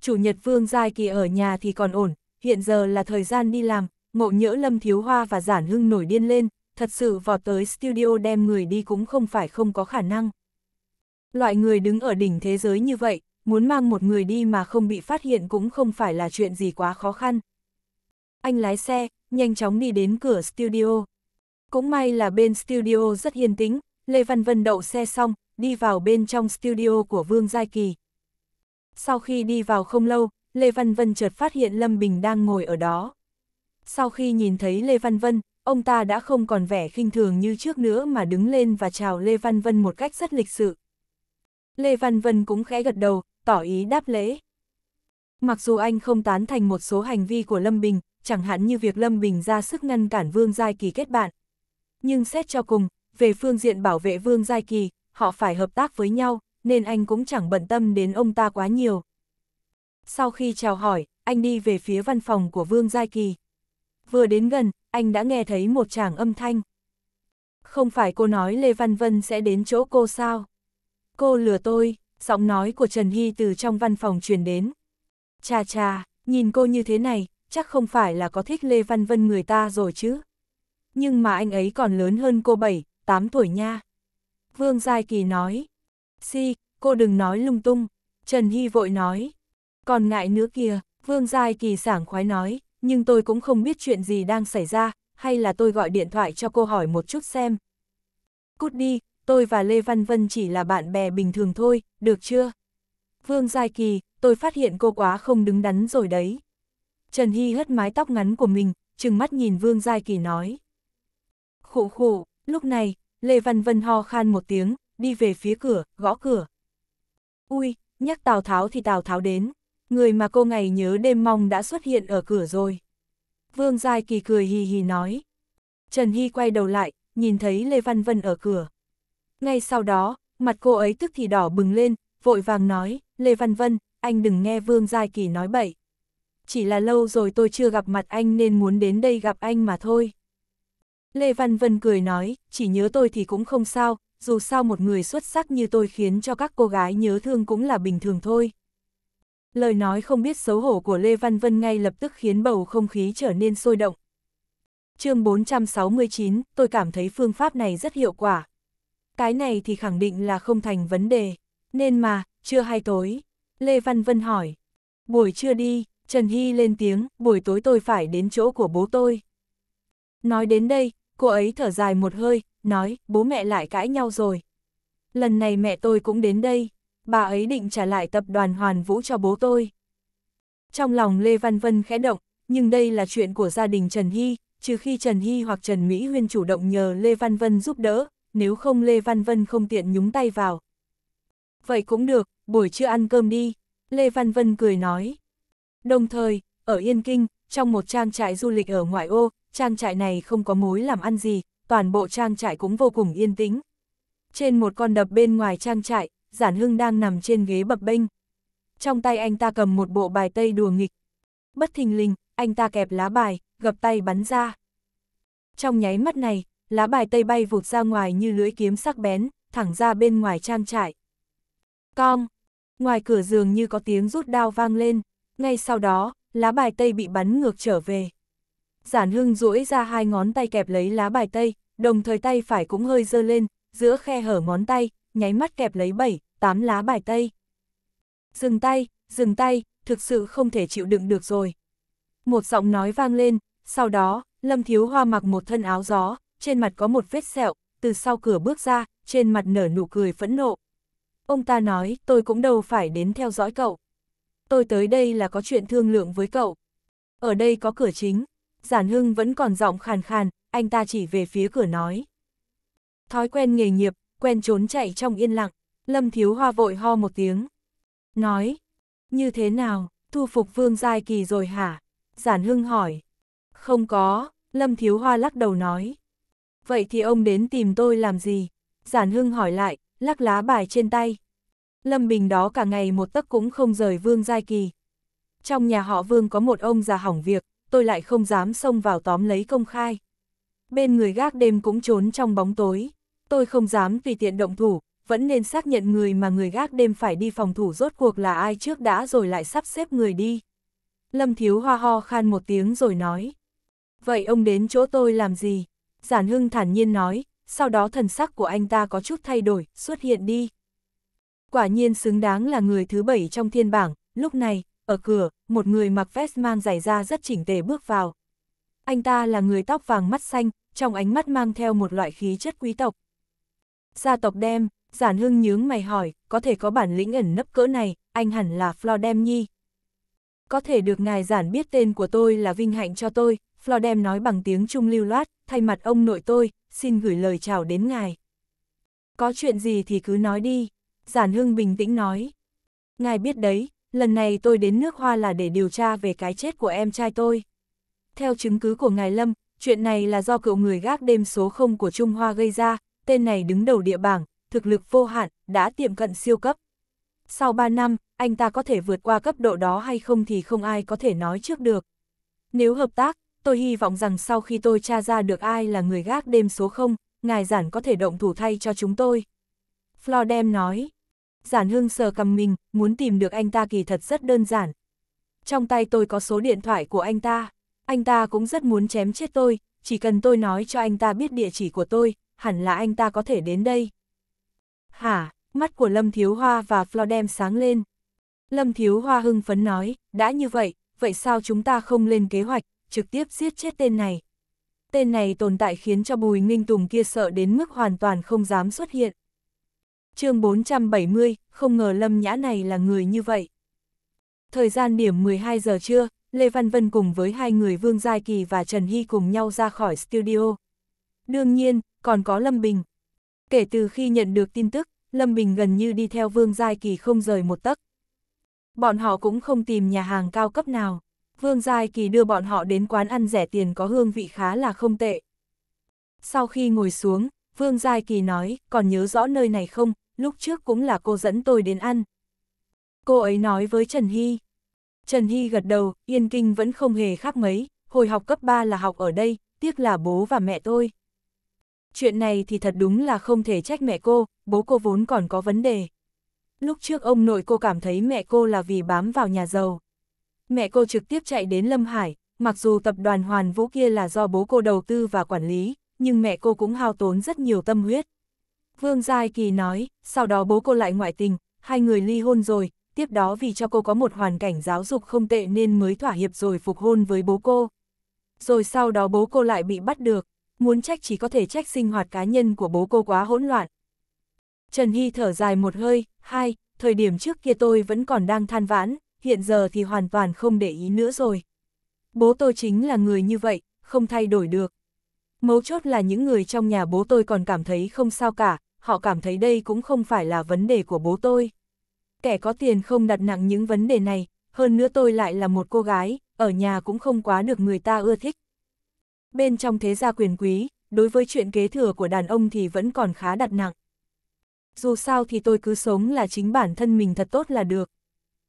Chủ nhật Vương Giai Kỳ ở nhà thì còn ổn, hiện giờ là thời gian đi làm, ngộ nhỡ Lâm Thiếu Hoa và Giản Hưng nổi điên lên, thật sự vọt tới studio đem người đi cũng không phải không có khả năng. Loại người đứng ở đỉnh thế giới như vậy, muốn mang một người đi mà không bị phát hiện cũng không phải là chuyện gì quá khó khăn. Anh lái xe, nhanh chóng đi đến cửa studio. Cũng may là bên studio rất yên tĩnh, Lê Văn Vân đậu xe xong, đi vào bên trong studio của Vương Giai Kỳ. Sau khi đi vào không lâu, Lê Văn Vân chợt phát hiện Lâm Bình đang ngồi ở đó. Sau khi nhìn thấy Lê Văn Vân, ông ta đã không còn vẻ khinh thường như trước nữa mà đứng lên và chào Lê Văn Vân một cách rất lịch sự. Lê Văn Vân cũng khẽ gật đầu, tỏ ý đáp lễ. Mặc dù anh không tán thành một số hành vi của Lâm Bình, chẳng hạn như việc Lâm Bình ra sức ngăn cản Vương Giai Kỳ kết bạn. Nhưng xét cho cùng, về phương diện bảo vệ Vương Giai Kỳ, họ phải hợp tác với nhau, nên anh cũng chẳng bận tâm đến ông ta quá nhiều. Sau khi chào hỏi, anh đi về phía văn phòng của Vương Giai Kỳ. Vừa đến gần, anh đã nghe thấy một tràng âm thanh. Không phải cô nói Lê Văn Vân sẽ đến chỗ cô sao? Cô lừa tôi, giọng nói của Trần Hy từ trong văn phòng truyền đến. Chà chà, nhìn cô như thế này, chắc không phải là có thích Lê Văn Vân người ta rồi chứ. Nhưng mà anh ấy còn lớn hơn cô 7, 8 tuổi nha. Vương Giai Kỳ nói. Si, cô đừng nói lung tung. Trần Hy vội nói. Còn ngại nữa kìa, Vương Giai Kỳ sảng khoái nói, nhưng tôi cũng không biết chuyện gì đang xảy ra, hay là tôi gọi điện thoại cho cô hỏi một chút xem. Cút đi, tôi và Lê Văn Vân chỉ là bạn bè bình thường thôi, được chưa? Vương Giai Kỳ, tôi phát hiện cô quá không đứng đắn rồi đấy. Trần Hy hất mái tóc ngắn của mình, trừng mắt nhìn Vương Giai Kỳ nói. khụ khụ lúc này, Lê Văn Vân ho khan một tiếng, đi về phía cửa, gõ cửa. Ui, nhắc Tào Tháo thì Tào Tháo đến, người mà cô ngày nhớ đêm mong đã xuất hiện ở cửa rồi. Vương Giai Kỳ cười hì hì nói. Trần Hy quay đầu lại, nhìn thấy Lê Văn Vân ở cửa. Ngay sau đó, mặt cô ấy tức thì đỏ bừng lên, vội vàng nói, Lê Văn Vân, anh đừng nghe Vương Giai Kỳ nói bậy. Chỉ là lâu rồi tôi chưa gặp mặt anh nên muốn đến đây gặp anh mà thôi. Lê Văn Vân cười nói, chỉ nhớ tôi thì cũng không sao, dù sao một người xuất sắc như tôi khiến cho các cô gái nhớ thương cũng là bình thường thôi. Lời nói không biết xấu hổ của Lê Văn Vân ngay lập tức khiến bầu không khí trở nên sôi động. chương 469, tôi cảm thấy phương pháp này rất hiệu quả. Cái này thì khẳng định là không thành vấn đề. Nên mà, trưa hay tối? Lê Văn Vân hỏi. Buổi trưa đi, Trần Hy lên tiếng, buổi tối tôi phải đến chỗ của bố tôi. Nói đến đây, cô ấy thở dài một hơi, nói, bố mẹ lại cãi nhau rồi. Lần này mẹ tôi cũng đến đây, bà ấy định trả lại tập đoàn Hoàn Vũ cho bố tôi. Trong lòng Lê Văn Vân khẽ động, nhưng đây là chuyện của gia đình Trần Hy, trừ khi Trần Hy hoặc Trần Mỹ Huyên chủ động nhờ Lê Văn Vân giúp đỡ, nếu không Lê Văn Vân không tiện nhúng tay vào. Vậy cũng được, buổi trưa ăn cơm đi, Lê Văn Vân cười nói. Đồng thời, ở Yên Kinh, trong một trang trại du lịch ở ngoại ô, trang trại này không có mối làm ăn gì, toàn bộ trang trại cũng vô cùng yên tĩnh. Trên một con đập bên ngoài trang trại, Giản Hưng đang nằm trên ghế bập bênh. Trong tay anh ta cầm một bộ bài tây đùa nghịch. Bất thình lình, anh ta kẹp lá bài, gập tay bắn ra. Trong nháy mắt này, lá bài tây bay vụt ra ngoài như lưỡi kiếm sắc bén, thẳng ra bên ngoài trang trại. Cong! Ngoài cửa giường như có tiếng rút đao vang lên, ngay sau đó, lá bài tây bị bắn ngược trở về. Giản hưng duỗi ra hai ngón tay kẹp lấy lá bài tây, đồng thời tay phải cũng hơi dơ lên, giữa khe hở ngón tay, nháy mắt kẹp lấy bảy, tám lá bài tây. Dừng tay, dừng tay, thực sự không thể chịu đựng được rồi. Một giọng nói vang lên, sau đó, Lâm Thiếu Hoa mặc một thân áo gió, trên mặt có một vết sẹo, từ sau cửa bước ra, trên mặt nở nụ cười phẫn nộ. Ông ta nói, tôi cũng đâu phải đến theo dõi cậu. Tôi tới đây là có chuyện thương lượng với cậu. Ở đây có cửa chính. Giản Hưng vẫn còn giọng khàn khàn, anh ta chỉ về phía cửa nói. Thói quen nghề nghiệp, quen trốn chạy trong yên lặng, Lâm Thiếu Hoa vội ho một tiếng. Nói, như thế nào, thu phục Vương Giai Kỳ rồi hả? Giản Hưng hỏi. Không có, Lâm Thiếu Hoa lắc đầu nói. Vậy thì ông đến tìm tôi làm gì? Giản Hưng hỏi lại, lắc lá bài trên tay. Lâm Bình đó cả ngày một tấc cũng không rời Vương Giai Kỳ. Trong nhà họ Vương có một ông già hỏng việc, tôi lại không dám xông vào tóm lấy công khai. Bên người gác đêm cũng trốn trong bóng tối. Tôi không dám tùy tiện động thủ, vẫn nên xác nhận người mà người gác đêm phải đi phòng thủ rốt cuộc là ai trước đã rồi lại sắp xếp người đi. Lâm Thiếu Hoa ho khan một tiếng rồi nói. Vậy ông đến chỗ tôi làm gì? Giản Hưng thản nhiên nói, sau đó thần sắc của anh ta có chút thay đổi, xuất hiện đi. Quả nhiên xứng đáng là người thứ bảy trong thiên bảng, lúc này, ở cửa, một người mặc vest mang giày da rất chỉnh tề bước vào. Anh ta là người tóc vàng mắt xanh, trong ánh mắt mang theo một loại khí chất quý tộc. Gia tộc đem, giản hưng nhướng mày hỏi, có thể có bản lĩnh ẩn nấp cỡ này, anh hẳn là flo đem Nhi. Có thể được ngài giản biết tên của tôi là vinh hạnh cho tôi, flo đem nói bằng tiếng Trung lưu loát, thay mặt ông nội tôi, xin gửi lời chào đến ngài. Có chuyện gì thì cứ nói đi, giản hưng bình tĩnh nói. Ngài biết đấy, lần này tôi đến nước Hoa là để điều tra về cái chết của em trai tôi. Theo chứng cứ của ngài Lâm, chuyện này là do cựu người gác đêm số 0 của Trung Hoa gây ra, tên này đứng đầu địa bảng, thực lực vô hạn, đã tiệm cận siêu cấp. Sau 3 năm, anh ta có thể vượt qua cấp độ đó hay không thì không ai có thể nói trước được. Nếu hợp tác, tôi hy vọng rằng sau khi tôi tra ra được ai là người gác đêm số 0, ngài giản có thể động thủ thay cho chúng tôi. Flodem nói, giản hương sờ cầm mình, muốn tìm được anh ta kỳ thật rất đơn giản. Trong tay tôi có số điện thoại của anh ta, anh ta cũng rất muốn chém chết tôi, chỉ cần tôi nói cho anh ta biết địa chỉ của tôi, hẳn là anh ta có thể đến đây. Hả, mắt của Lâm Thiếu Hoa và Flodem sáng lên. Lâm Thiếu Hoa hưng phấn nói, đã như vậy, vậy sao chúng ta không lên kế hoạch, trực tiếp giết chết tên này. Tên này tồn tại khiến cho Bùi ninh Tùng kia sợ đến mức hoàn toàn không dám xuất hiện. chương 470, không ngờ Lâm Nhã này là người như vậy. Thời gian điểm 12 giờ trưa, Lê Văn Vân cùng với hai người Vương Giai Kỳ và Trần Hy cùng nhau ra khỏi studio. Đương nhiên, còn có Lâm Bình. Kể từ khi nhận được tin tức, Lâm Bình gần như đi theo Vương Giai Kỳ không rời một tấc. Bọn họ cũng không tìm nhà hàng cao cấp nào. Vương Giai Kỳ đưa bọn họ đến quán ăn rẻ tiền có hương vị khá là không tệ. Sau khi ngồi xuống, Vương Giai Kỳ nói, còn nhớ rõ nơi này không, lúc trước cũng là cô dẫn tôi đến ăn. Cô ấy nói với Trần Hy. Trần Hy gật đầu, Yên Kinh vẫn không hề khác mấy, hồi học cấp 3 là học ở đây, tiếc là bố và mẹ tôi. Chuyện này thì thật đúng là không thể trách mẹ cô, bố cô vốn còn có vấn đề. Lúc trước ông nội cô cảm thấy mẹ cô là vì bám vào nhà giàu mẹ cô trực tiếp chạy đến Lâm Hải, mặc dù tập đoàn Hoàn Vũ kia là do bố cô đầu tư và quản lý, nhưng mẹ cô cũng hao tốn rất nhiều tâm huyết. Vương Giai Kỳ nói, sau đó bố cô lại ngoại tình, hai người ly hôn rồi, tiếp đó vì cho cô có một hoàn cảnh giáo dục không tệ nên mới thỏa hiệp rồi phục hôn với bố cô. Rồi sau đó bố cô lại bị bắt được, muốn trách chỉ có thể trách sinh hoạt cá nhân của bố cô quá hỗn loạn. Trần Hy thở dài một hơi, hai, thời điểm trước kia tôi vẫn còn đang than vãn, hiện giờ thì hoàn toàn không để ý nữa rồi. Bố tôi chính là người như vậy, không thay đổi được. Mấu chốt là những người trong nhà bố tôi còn cảm thấy không sao cả, họ cảm thấy đây cũng không phải là vấn đề của bố tôi. Kẻ có tiền không đặt nặng những vấn đề này, hơn nữa tôi lại là một cô gái, ở nhà cũng không quá được người ta ưa thích. Bên trong thế gia quyền quý, đối với chuyện kế thừa của đàn ông thì vẫn còn khá đặt nặng. Dù sao thì tôi cứ sống là chính bản thân mình thật tốt là được.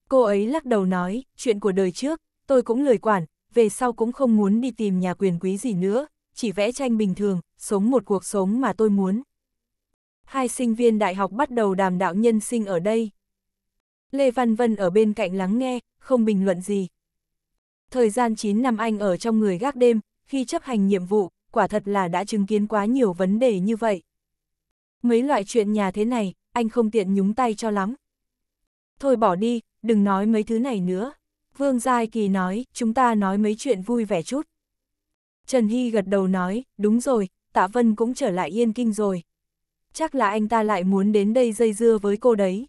Cô ấy lắc đầu nói, chuyện của đời trước, tôi cũng lười quản, về sau cũng không muốn đi tìm nhà quyền quý gì nữa, chỉ vẽ tranh bình thường, sống một cuộc sống mà tôi muốn. Hai sinh viên đại học bắt đầu đàm đạo nhân sinh ở đây. Lê Văn Vân ở bên cạnh lắng nghe, không bình luận gì. Thời gian 9 năm anh ở trong người gác đêm, khi chấp hành nhiệm vụ, quả thật là đã chứng kiến quá nhiều vấn đề như vậy. Mấy loại chuyện nhà thế này, anh không tiện nhúng tay cho lắm. Thôi bỏ đi, đừng nói mấy thứ này nữa. Vương Giai Kỳ nói, chúng ta nói mấy chuyện vui vẻ chút. Trần Hy gật đầu nói, đúng rồi, Tạ Vân cũng trở lại Yên Kinh rồi. Chắc là anh ta lại muốn đến đây dây dưa với cô đấy.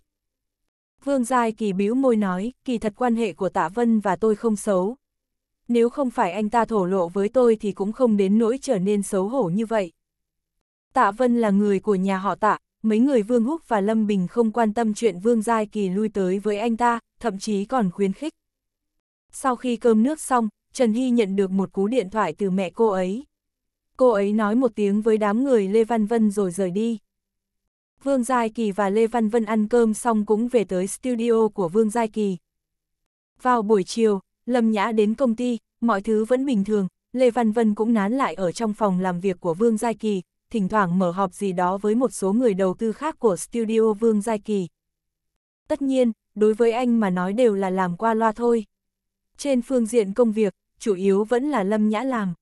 Vương Giai Kỳ bĩu môi nói, kỳ thật quan hệ của Tạ Vân và tôi không xấu. Nếu không phải anh ta thổ lộ với tôi thì cũng không đến nỗi trở nên xấu hổ như vậy. Tạ Vân là người của nhà họ Tạ, mấy người Vương Húc và Lâm Bình không quan tâm chuyện Vương Giai Kỳ lui tới với anh ta, thậm chí còn khuyến khích. Sau khi cơm nước xong, Trần Hy nhận được một cú điện thoại từ mẹ cô ấy. Cô ấy nói một tiếng với đám người Lê Văn Vân rồi rời đi. Vương Giai Kỳ và Lê Văn Vân ăn cơm xong cũng về tới studio của Vương Giai Kỳ. Vào buổi chiều, Lâm Nhã đến công ty, mọi thứ vẫn bình thường, Lê Văn Vân cũng nán lại ở trong phòng làm việc của Vương Giai Kỳ, thỉnh thoảng mở họp gì đó với một số người đầu tư khác của studio Vương Giai Kỳ. Tất nhiên, đối với anh mà nói đều là làm qua loa thôi. Trên phương diện công việc, chủ yếu vẫn là Lâm Nhã làm.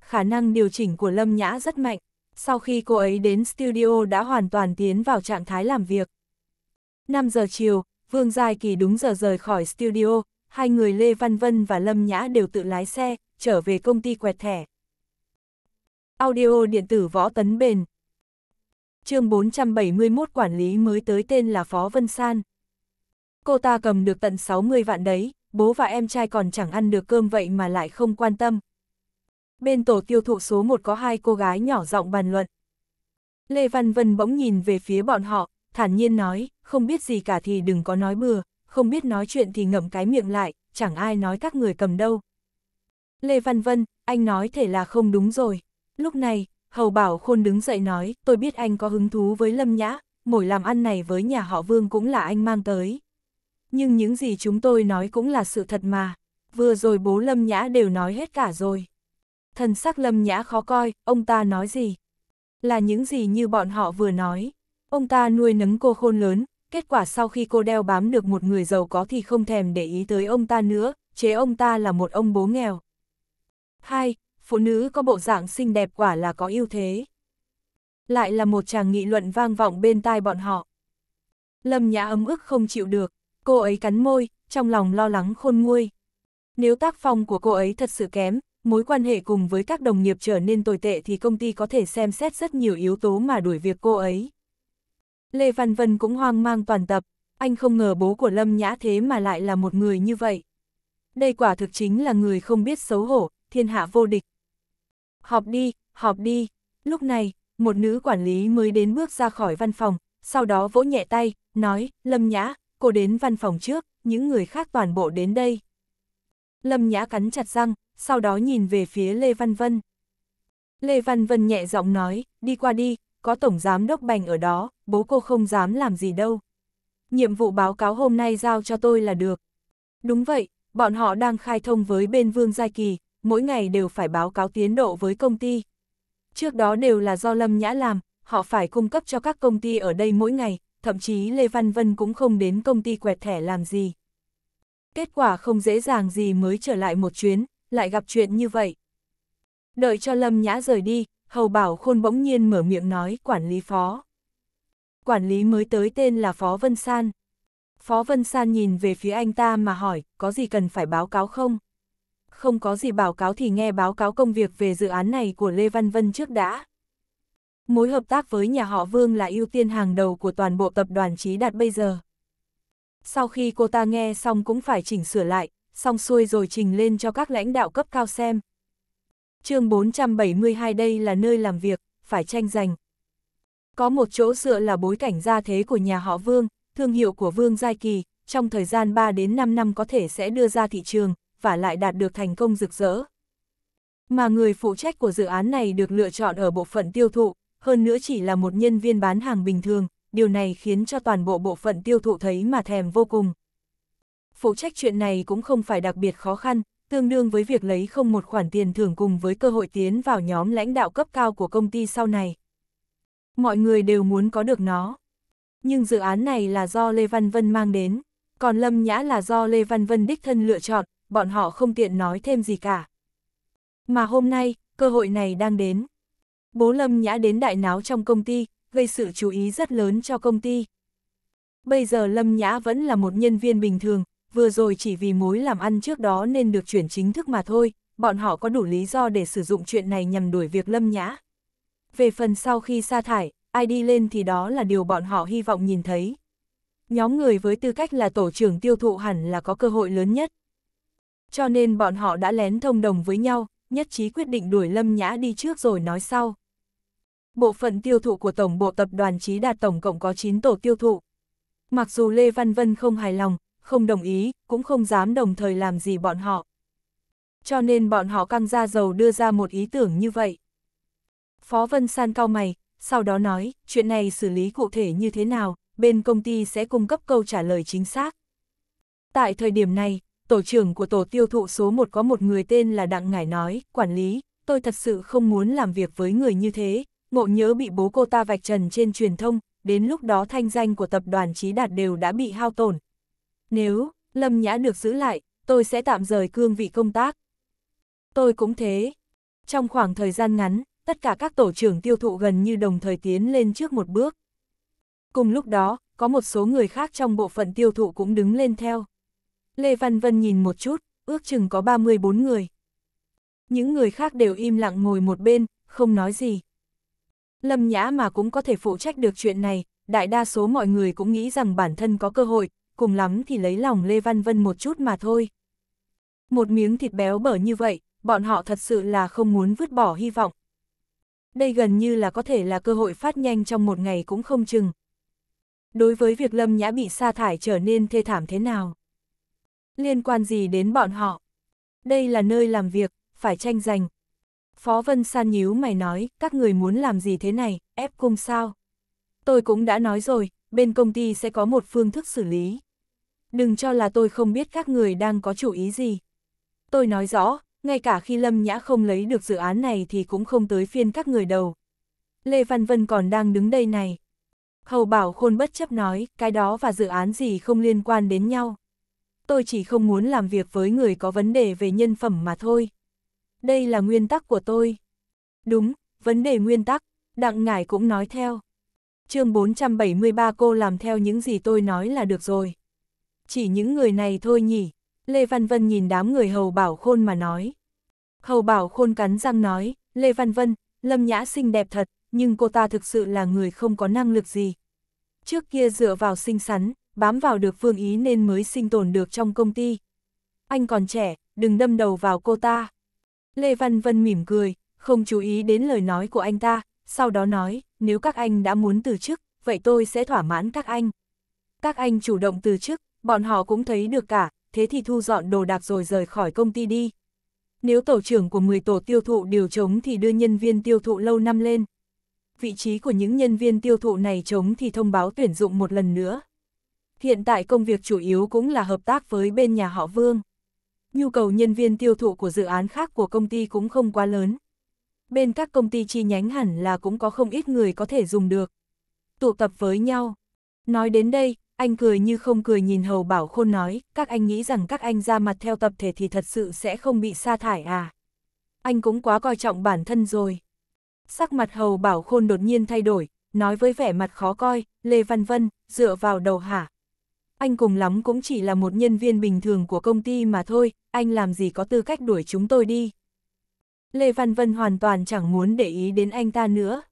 Khả năng điều chỉnh của Lâm Nhã rất mạnh, sau khi cô ấy đến studio đã hoàn toàn tiến vào trạng thái làm việc. 5 giờ chiều, Vương Giai Kỳ đúng giờ rời khỏi studio, hai người Lê Văn Vân và Lâm Nhã đều tự lái xe, trở về công ty quẹt thẻ. Audio điện tử võ tấn bền. chương 471 quản lý mới tới tên là Phó Vân San. Cô ta cầm được tận 60 vạn đấy, bố và em trai còn chẳng ăn được cơm vậy mà lại không quan tâm. Bên tổ tiêu thụ số 1 có hai cô gái nhỏ giọng bàn luận. Lê Văn Vân bỗng nhìn về phía bọn họ, thản nhiên nói, không biết gì cả thì đừng có nói bừa, không biết nói chuyện thì ngậm cái miệng lại, chẳng ai nói các người cầm đâu. Lê Văn Vân, anh nói thể là không đúng rồi. Lúc này, Hầu Bảo Khôn đứng dậy nói, tôi biết anh có hứng thú với Lâm Nhã, mỗi làm ăn này với nhà họ Vương cũng là anh mang tới. Nhưng những gì chúng tôi nói cũng là sự thật mà, vừa rồi bố Lâm Nhã đều nói hết cả rồi. Thần sắc Lâm Nhã khó coi, ông ta nói gì? Là những gì như bọn họ vừa nói. Ông ta nuôi nấng cô khôn lớn, kết quả sau khi cô đeo bám được một người giàu có thì không thèm để ý tới ông ta nữa, chế ông ta là một ông bố nghèo. 2. Phụ nữ có bộ dạng xinh đẹp quả là có ưu thế. Lại là một chàng nghị luận vang vọng bên tai bọn họ. Lâm Nhã ấm ức không chịu được, cô ấy cắn môi, trong lòng lo lắng khôn nguôi. Nếu tác phong của cô ấy thật sự kém, mối quan hệ cùng với các đồng nghiệp trở nên tồi tệ thì công ty có thể xem xét rất nhiều yếu tố mà đuổi việc cô ấy. Lê Văn Vân cũng hoang mang toàn tập, anh không ngờ bố của Lâm Nhã thế mà lại là một người như vậy. Đây quả thực chính là người không biết xấu hổ, thiên hạ vô địch. Họp đi, họp đi. Lúc này, một nữ quản lý mới đến bước ra khỏi văn phòng, sau đó vỗ nhẹ tay, nói, Lâm Nhã, cô đến văn phòng trước, những người khác toàn bộ đến đây. Lâm Nhã cắn chặt răng, sau đó nhìn về phía Lê Văn Vân. Lê Văn Vân nhẹ giọng nói, đi qua đi, có Tổng Giám Đốc Bành ở đó, bố cô không dám làm gì đâu. Nhiệm vụ báo cáo hôm nay giao cho tôi là được. Đúng vậy, bọn họ đang khai thông với bên Vương Giai Kỳ, mỗi ngày đều phải báo cáo tiến độ với công ty. Trước đó đều là do Lâm Nhã làm, họ phải cung cấp cho các công ty ở đây mỗi ngày, thậm chí Lê Văn Vân cũng không đến công ty quẹt thẻ làm gì. Kết quả không dễ dàng gì mới trở lại một chuyến, lại gặp chuyện như vậy. Đợi cho Lâm Nhã rời đi, Hầu Bảo Khôn bỗng nhiên mở miệng nói quản lý phó. Quản lý mới tới tên là Phó Vân San. Phó Vân San nhìn về phía anh ta mà hỏi, có gì cần phải báo cáo không? Không có gì báo cáo thì nghe báo cáo công việc về dự án này của Lê Văn Vân trước đã. Mối hợp tác với nhà họ Vương là ưu tiên hàng đầu của toàn bộ tập đoàn Trí Đạt bây giờ. Sau khi cô ta nghe xong cũng phải chỉnh sửa lại, xong xuôi rồi trình lên cho các lãnh đạo cấp cao xem. chương 472 đây là nơi làm việc, phải tranh giành. Có một chỗ dựa là bối cảnh gia thế của nhà họ Vương, thương hiệu của Vương Giai Kỳ, trong thời gian 3 đến 5 năm có thể sẽ đưa ra thị trường, và lại đạt được thành công rực rỡ. Mà người phụ trách của dự án này được lựa chọn ở bộ phận tiêu thụ, hơn nữa chỉ là một nhân viên bán hàng bình thường, điều này khiến cho toàn bộ bộ phận tiêu thụ thấy mà thèm vô cùng. Phụ trách chuyện này cũng không phải đặc biệt khó khăn, tương đương với việc lấy không một khoản tiền thưởng cùng với cơ hội tiến vào nhóm lãnh đạo cấp cao của công ty sau này. Mọi người đều muốn có được nó. Nhưng dự án này là do Lê Văn Vân mang đến, còn Lâm Nhã là do Lê Văn Vân đích thân lựa chọn, bọn họ không tiện nói thêm gì cả. Mà hôm nay, cơ hội này đang đến. Bố Lâm Nhã đến đại náo trong công ty, gây sự chú ý rất lớn cho công ty. Bây giờ Lâm Nhã vẫn là một nhân viên bình thường, vừa rồi chỉ vì mối làm ăn trước đó nên được chuyển chính thức mà thôi, bọn họ có đủ lý do để sử dụng chuyện này nhằm đuổi việc Lâm Nhã. Về phần sau khi sa thải, ai đi lên thì đó là điều bọn họ hy vọng nhìn thấy. Nhóm người với tư cách là tổ trưởng tiêu thụ hẳn là có cơ hội lớn nhất. Cho nên bọn họ đã lén thông đồng với nhau, nhất trí quyết định đuổi Lâm Nhã đi trước rồi nói sau. Bộ phận tiêu thụ của Tổng bộ Tập đoàn Trí Đạt tổng cộng có 9 tổ tiêu thụ. Mặc dù Lê Văn Vân không hài lòng, không đồng ý, cũng không dám đồng thời làm gì bọn họ. Cho nên bọn họ căng ra dầu đưa ra một ý tưởng như vậy. Phó Vân San cao mày, sau đó nói, chuyện này xử lý cụ thể như thế nào, bên công ty sẽ cung cấp câu trả lời chính xác. Tại thời điểm này, tổ trưởng của tổ tiêu thụ số 1 có một người tên là Đặng Ngải nói, quản lý, tôi thật sự không muốn làm việc với người như thế, ngộ nhớ bị bố cô ta vạch trần trên truyền thông, đến lúc đó thanh danh của tập đoàn Trí Đạt đều đã bị hao tổn. Nếu, Lâm Nhã được giữ lại, tôi sẽ tạm rời cương vị công tác. Tôi cũng thế. Trong khoảng thời gian ngắn, tất cả các tổ trưởng tiêu thụ gần như đồng thời tiến lên trước một bước. Cùng lúc đó, có một số người khác trong bộ phận tiêu thụ cũng đứng lên theo. Lê Văn Vân nhìn một chút, ước chừng có 34 người. Những người khác đều im lặng ngồi một bên, không nói gì. Lâm Nhã mà cũng có thể phụ trách được chuyện này, đại đa số mọi người cũng nghĩ rằng bản thân có cơ hội, cùng lắm thì lấy lòng Lê Văn Vân một chút mà thôi. Một miếng thịt béo bở như vậy, bọn họ thật sự là không muốn vứt bỏ hy vọng. Đây gần như là có thể là cơ hội phát nhanh trong một ngày cũng không chừng. Đối với việc Lâm Nhã bị sa thải trở nên thê thảm thế nào? Liên quan gì đến bọn họ? Đây là nơi làm việc, phải tranh giành. Phó Vân San nhíu mày nói, các người muốn làm gì thế này, ép cung sao? Tôi cũng đã nói rồi, bên công ty sẽ có một phương thức xử lý. Đừng cho là tôi không biết các người đang có chủ ý gì. Tôi nói rõ, ngay cả khi Lâm Nhã không lấy được dự án này thì cũng không tới phiên các người đầu. Lê Văn Vân còn đang đứng đây này. Hầu Bảo Khôn bất chấp nói, cái đó và dự án gì không liên quan đến nhau. Tôi chỉ không muốn làm việc với người có vấn đề về nhân phẩm mà thôi. Đây là nguyên tắc của tôi. Đúng, vấn đề nguyên tắc, Đặng Ngải cũng nói theo. chương 473 cô làm theo những gì tôi nói là được rồi. Chỉ những người này thôi nhỉ. Lê Văn Vân nhìn đám người Hầu Bảo Khôn mà nói. Hầu Bảo Khôn cắn răng nói, Lê Văn Vân, Lâm Nhã xinh đẹp thật, nhưng cô ta thực sự là người không có năng lực gì. Trước kia dựa vào sinh sắn, bám vào được phương ý nên mới sinh tồn được trong công ty. Anh còn trẻ, đừng đâm đầu vào cô ta. Lê Văn Vân mỉm cười, không chú ý đến lời nói của anh ta, sau đó nói, nếu các anh đã muốn từ chức, vậy tôi sẽ thỏa mãn các anh. Các anh chủ động từ chức, bọn họ cũng thấy được cả, thế thì thu dọn đồ đạc rồi rời khỏi công ty đi. Nếu tổ trưởng của 10 tổ tiêu thụ điều chống thì đưa nhân viên tiêu thụ lâu năm lên. Vị trí của những nhân viên tiêu thụ này chống thì thông báo tuyển dụng một lần nữa. Hiện tại công việc chủ yếu cũng là hợp tác với bên nhà họ Vương. Nhu cầu nhân viên tiêu thụ của dự án khác của công ty cũng không quá lớn. Bên các công ty chi nhánh hẳn là cũng có không ít người có thể dùng được. Tụ tập với nhau. Nói đến đây, anh cười như không cười nhìn Hầu Bảo Khôn nói, các anh nghĩ rằng các anh ra mặt theo tập thể thì thật sự sẽ không bị sa thải à. Anh cũng quá coi trọng bản thân rồi. Sắc mặt Hầu Bảo Khôn đột nhiên thay đổi, nói với vẻ mặt khó coi, Lê Văn Vân, dựa vào đầu hả. Anh cùng lắm cũng chỉ là một nhân viên bình thường của công ty mà thôi, anh làm gì có tư cách đuổi chúng tôi đi. Lê Văn Vân hoàn toàn chẳng muốn để ý đến anh ta nữa.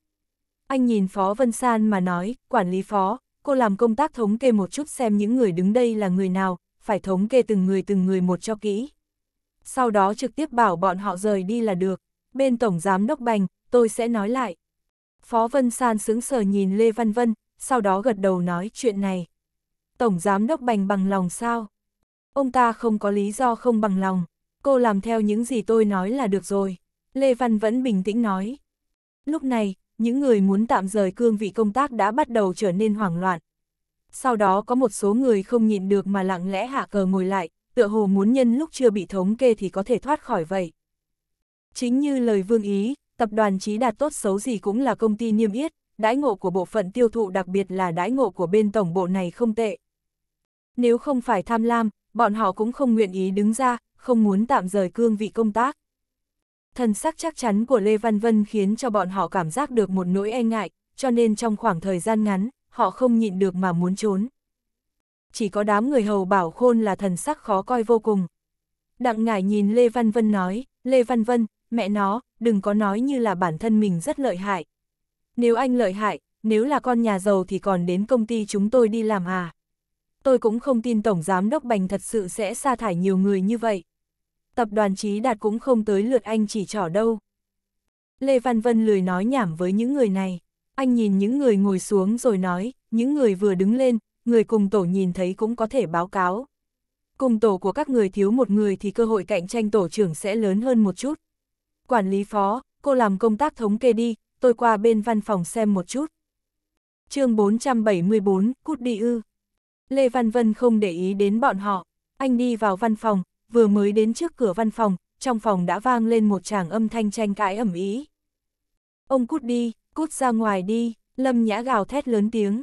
Anh nhìn Phó Vân San mà nói, quản lý phó, cô làm công tác thống kê một chút xem những người đứng đây là người nào, phải thống kê từng người từng người một cho kỹ. Sau đó trực tiếp bảo bọn họ rời đi là được, bên Tổng Giám Đốc Bành, tôi sẽ nói lại. Phó Vân San sướng sờ nhìn Lê Văn Vân, sau đó gật đầu nói chuyện này. Tổng Giám Đốc Bành bằng lòng sao? Ông ta không có lý do không bằng lòng, cô làm theo những gì tôi nói là được rồi. Lê Văn vẫn bình tĩnh nói. Lúc này, những người muốn tạm rời cương vị công tác đã bắt đầu trở nên hoảng loạn. Sau đó có một số người không nhịn được mà lặng lẽ hạ cờ ngồi lại, tựa hồ muốn nhân lúc chưa bị thống kê thì có thể thoát khỏi vậy. Chính như lời vương ý, tập đoàn trí đạt tốt xấu gì cũng là công ty niêm yết, đãi ngộ của bộ phận tiêu thụ đặc biệt là đãi ngộ của bên tổng bộ này không tệ. Nếu không phải tham lam, bọn họ cũng không nguyện ý đứng ra, không muốn tạm rời cương vị công tác. Thần sắc chắc chắn của Lê Văn Vân khiến cho bọn họ cảm giác được một nỗi e ngại, cho nên trong khoảng thời gian ngắn, họ không nhịn được mà muốn trốn. Chỉ có đám người hầu bảo khôn là thần sắc khó coi vô cùng. Đặng ngải nhìn Lê Văn Vân nói, Lê Văn Vân, mẹ nó, đừng có nói như là bản thân mình rất lợi hại. Nếu anh lợi hại, nếu là con nhà giàu thì còn đến công ty chúng tôi đi làm à? Tôi cũng không tin Tổng Giám Đốc Bành thật sự sẽ sa thải nhiều người như vậy tập đoàn trí đạt cũng không tới lượt anh chỉ trỏ đâu. Lê Văn Vân lười nói nhảm với những người này, anh nhìn những người ngồi xuống rồi nói, những người vừa đứng lên, người cùng tổ nhìn thấy cũng có thể báo cáo. Cùng tổ của các người thiếu một người thì cơ hội cạnh tranh tổ trưởng sẽ lớn hơn một chút. Quản lý phó, cô làm công tác thống kê đi, tôi qua bên văn phòng xem một chút. chương 474, cút đi ư. Lê Văn Vân không để ý đến bọn họ, anh đi vào văn phòng, vừa mới đến trước cửa văn phòng, trong phòng đã vang lên một tràng âm thanh tranh cãi ẩm ý. Ông cút đi, cút ra ngoài đi, lâm nhã gào thét lớn tiếng.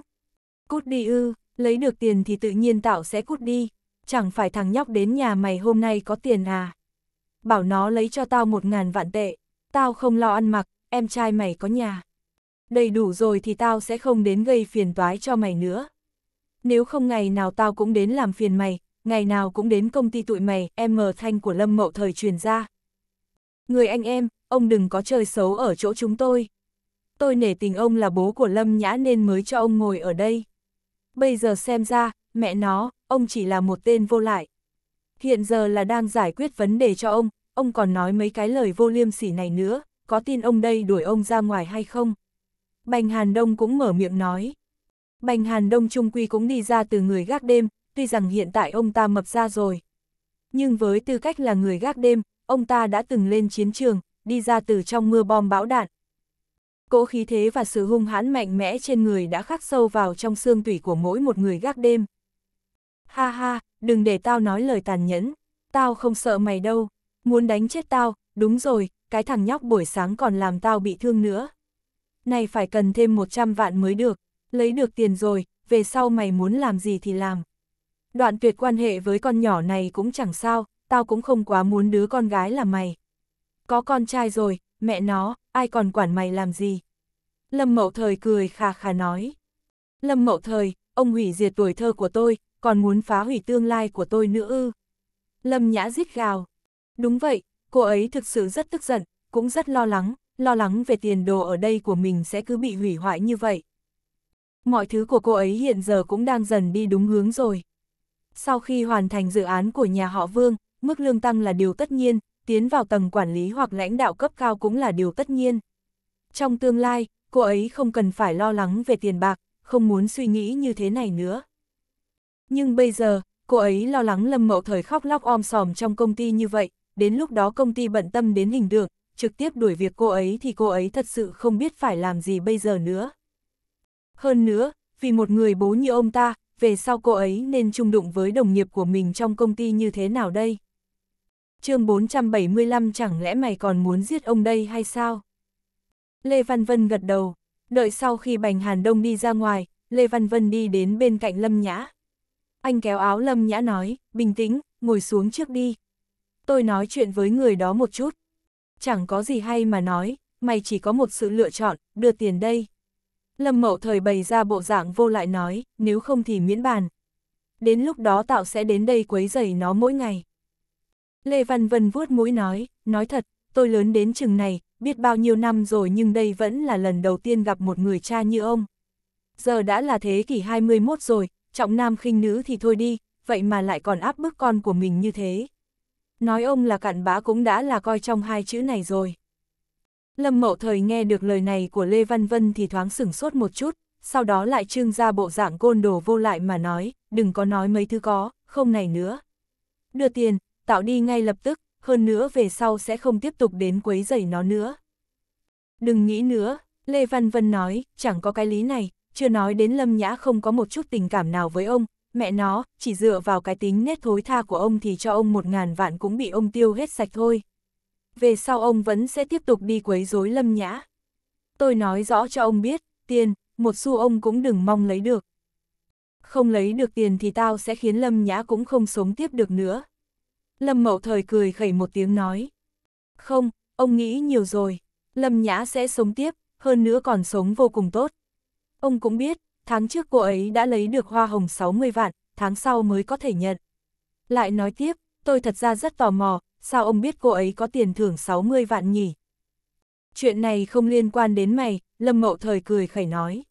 Cút đi ư, lấy được tiền thì tự nhiên tạo sẽ cút đi, chẳng phải thằng nhóc đến nhà mày hôm nay có tiền à. Bảo nó lấy cho tao một ngàn vạn tệ, tao không lo ăn mặc, em trai mày có nhà. Đầy đủ rồi thì tao sẽ không đến gây phiền toái cho mày nữa. Nếu không ngày nào tao cũng đến làm phiền mày, ngày nào cũng đến công ty tụi mày, em mờ thanh của Lâm Mậu thời truyền ra. Người anh em, ông đừng có chơi xấu ở chỗ chúng tôi. Tôi nể tình ông là bố của Lâm Nhã nên mới cho ông ngồi ở đây. Bây giờ xem ra, mẹ nó, ông chỉ là một tên vô lại. Hiện giờ là đang giải quyết vấn đề cho ông, ông còn nói mấy cái lời vô liêm sỉ này nữa, có tin ông đây đuổi ông ra ngoài hay không? Bành Hàn Đông cũng mở miệng nói. Bành Hàn Đông Trung Quy cũng đi ra từ người gác đêm, tuy rằng hiện tại ông ta mập ra rồi. Nhưng với tư cách là người gác đêm, ông ta đã từng lên chiến trường, đi ra từ trong mưa bom bão đạn. Cỗ khí thế và sự hung hãn mạnh mẽ trên người đã khắc sâu vào trong xương tủy của mỗi một người gác đêm. Ha ha, đừng để tao nói lời tàn nhẫn, tao không sợ mày đâu, muốn đánh chết tao, đúng rồi, cái thằng nhóc buổi sáng còn làm tao bị thương nữa. Này phải cần thêm 100 vạn mới được, lấy được tiền rồi, về sau mày muốn làm gì thì làm. Đoạn tuyệt quan hệ với con nhỏ này cũng chẳng sao, tao cũng không quá muốn đứa con gái là mày. Có con trai rồi, mẹ nó, ai còn quản mày làm gì? Lâm Mậu Thời cười khà khà nói. Lâm Mậu Thời, ông hủy diệt tuổi thơ của tôi, còn muốn phá hủy tương lai của tôi nữa ư. Lâm Nhã rít gào. Đúng vậy, cô ấy thực sự rất tức giận, cũng rất lo lắng, lo lắng về tiền đồ ở đây của mình sẽ cứ bị hủy hoại như vậy. Mọi thứ của cô ấy hiện giờ cũng đang dần đi đúng hướng rồi. Sau khi hoàn thành dự án của nhà họ Vương, mức lương tăng là điều tất nhiên, tiến vào tầng quản lý hoặc lãnh đạo cấp cao cũng là điều tất nhiên. Trong tương lai, cô ấy không cần phải lo lắng về tiền bạc, không muốn suy nghĩ như thế này nữa. Nhưng bây giờ, cô ấy lo lắng Lâm Mậu Thời khóc lóc om sòm trong công ty như vậy, đến lúc đó công ty bận tâm đến hình tượng, trực tiếp đuổi việc cô ấy thì cô ấy thật sự không biết phải làm gì bây giờ nữa. Hơn nữa, vì một người bố như ông ta, về sau cô ấy nên chung đụng với đồng nghiệp của mình trong công ty như thế nào đây? chương 475 chẳng lẽ mày còn muốn giết ông đây hay sao? Lê Văn Vân gật đầu, đợi sau khi Bành Hàn Đông đi ra ngoài, Lê Văn Vân đi đến bên cạnh Lâm Nhã. Anh kéo áo Lâm Nhã nói, bình tĩnh, ngồi xuống trước đi. Tôi nói chuyện với người đó một chút. Chẳng có gì hay mà nói, mày chỉ có một sự lựa chọn, đưa tiền đây. Lâm Mậu thời bày ra bộ dạng vô lại nói, nếu không thì miễn bàn. Đến lúc đó tạo sẽ đến đây quấy rầy nó mỗi ngày. Lê Văn Vân vuốt mũi nói, nói thật, tôi lớn đến chừng này, biết bao nhiêu năm rồi nhưng đây vẫn là lần đầu tiên gặp một người cha như ông. Giờ đã là thế kỷ 21 rồi, trọng nam khinh nữ thì thôi đi, vậy mà lại còn áp bức con của mình như thế. Nói ông là cặn bã cũng đã là coi trong hai chữ này rồi. Lâm Mậu Thời nghe được lời này của Lê Văn Vân thì thoáng sửng sốt một chút, sau đó lại trưng ra bộ dạng côn đồ vô lại mà nói, đừng có nói mấy thứ có, không này nữa. Đưa tiền, tạo đi ngay lập tức, hơn nữa về sau sẽ không tiếp tục đến quấy rầy nó nữa. Đừng nghĩ nữa, Lê Văn Vân nói, chẳng có cái lý này, chưa nói đến Lâm Nhã không có một chút tình cảm nào với ông, mẹ nó, chỉ dựa vào cái tính nết thối tha của ông thì cho ông một ngàn vạn cũng bị ông tiêu hết sạch thôi. Về sau ông vẫn sẽ tiếp tục đi quấy rối Lâm Nhã. Tôi nói rõ cho ông biết, tiền, một xu ông cũng đừng mong lấy được. Không lấy được tiền thì tao sẽ khiến Lâm Nhã cũng không sống tiếp được nữa. Lâm Mậu Thời cười khẩy một tiếng nói. Không, ông nghĩ nhiều rồi, Lâm Nhã sẽ sống tiếp, hơn nữa còn sống vô cùng tốt. Ông cũng biết, tháng trước cô ấy đã lấy được hoa hồng 60 vạn, tháng sau mới có thể nhận. Lại nói tiếp, tôi thật ra rất tò mò, sao ông biết cô ấy có tiền thưởng 60 vạn nhỉ? Chuyện này không liên quan đến mày, Lâm Mậu Thời cười khẩy nói.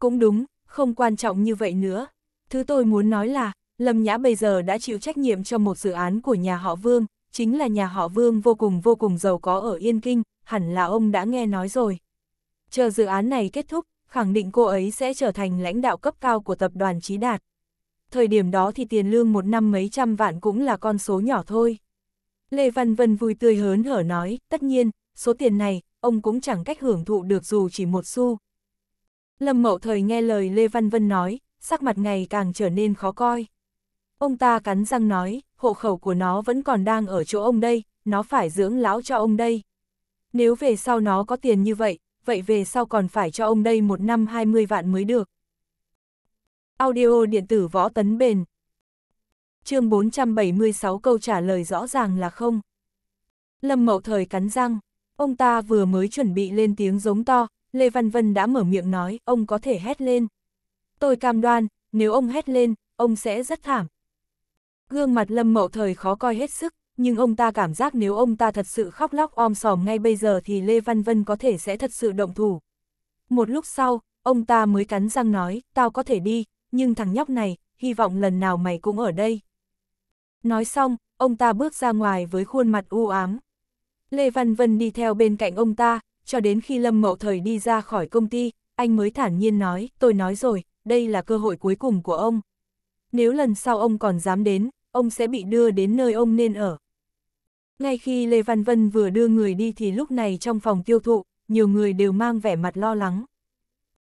Cũng đúng, không quan trọng như vậy nữa. Thứ tôi muốn nói là, Lâm Nhã bây giờ đã chịu trách nhiệm cho một dự án của nhà họ Vương, chính là nhà họ Vương vô cùng vô cùng giàu có ở Yên Kinh, hẳn là ông đã nghe nói rồi. Chờ dự án này kết thúc, khẳng định cô ấy sẽ trở thành lãnh đạo cấp cao của tập đoàn Trí Đạt. Thời điểm đó thì tiền lương một năm mấy trăm vạn cũng là con số nhỏ thôi. Lê Văn Vân vui tươi hớn hở nói, tất nhiên, số tiền này, ông cũng chẳng cách hưởng thụ được dù chỉ một xu. Lâm Mậu Thời nghe lời Lê Văn Vân nói, sắc mặt ngày càng trở nên khó coi. Ông ta cắn răng nói, hộ khẩu của nó vẫn còn đang ở chỗ ông đây, nó phải dưỡng lão cho ông đây. Nếu về sau nó có tiền như vậy, vậy về sau còn phải cho ông đây một năm 20 vạn mới được. Audio điện tử võ tấn bền chương 476 câu trả lời rõ ràng là không. Lâm Mậu Thời cắn răng, ông ta vừa mới chuẩn bị lên tiếng giống to, Lê Văn Vân đã mở miệng nói, ông có thể hét lên. Tôi cam đoan, nếu ông hét lên, ông sẽ rất thảm. Gương mặt Lâm Mậu Thời khó coi hết sức, nhưng ông ta cảm giác nếu ông ta thật sự khóc lóc om sòm ngay bây giờ thì Lê Văn Vân có thể sẽ thật sự động thủ. Một lúc sau, ông ta mới cắn răng nói, tao có thể đi, nhưng thằng nhóc này, hy vọng lần nào mày cũng ở đây. Nói xong, ông ta bước ra ngoài với khuôn mặt u ám. Lê Văn Vân đi theo bên cạnh ông ta, cho đến khi Lâm Mậu Thời đi ra khỏi công ty, anh mới thản nhiên nói, tôi nói rồi, đây là cơ hội cuối cùng của ông. Nếu lần sau ông còn dám đến, ông sẽ bị đưa đến nơi ông nên ở. Ngay khi Lê Văn Vân vừa đưa người đi thì lúc này trong phòng tiêu thụ, nhiều người đều mang vẻ mặt lo lắng.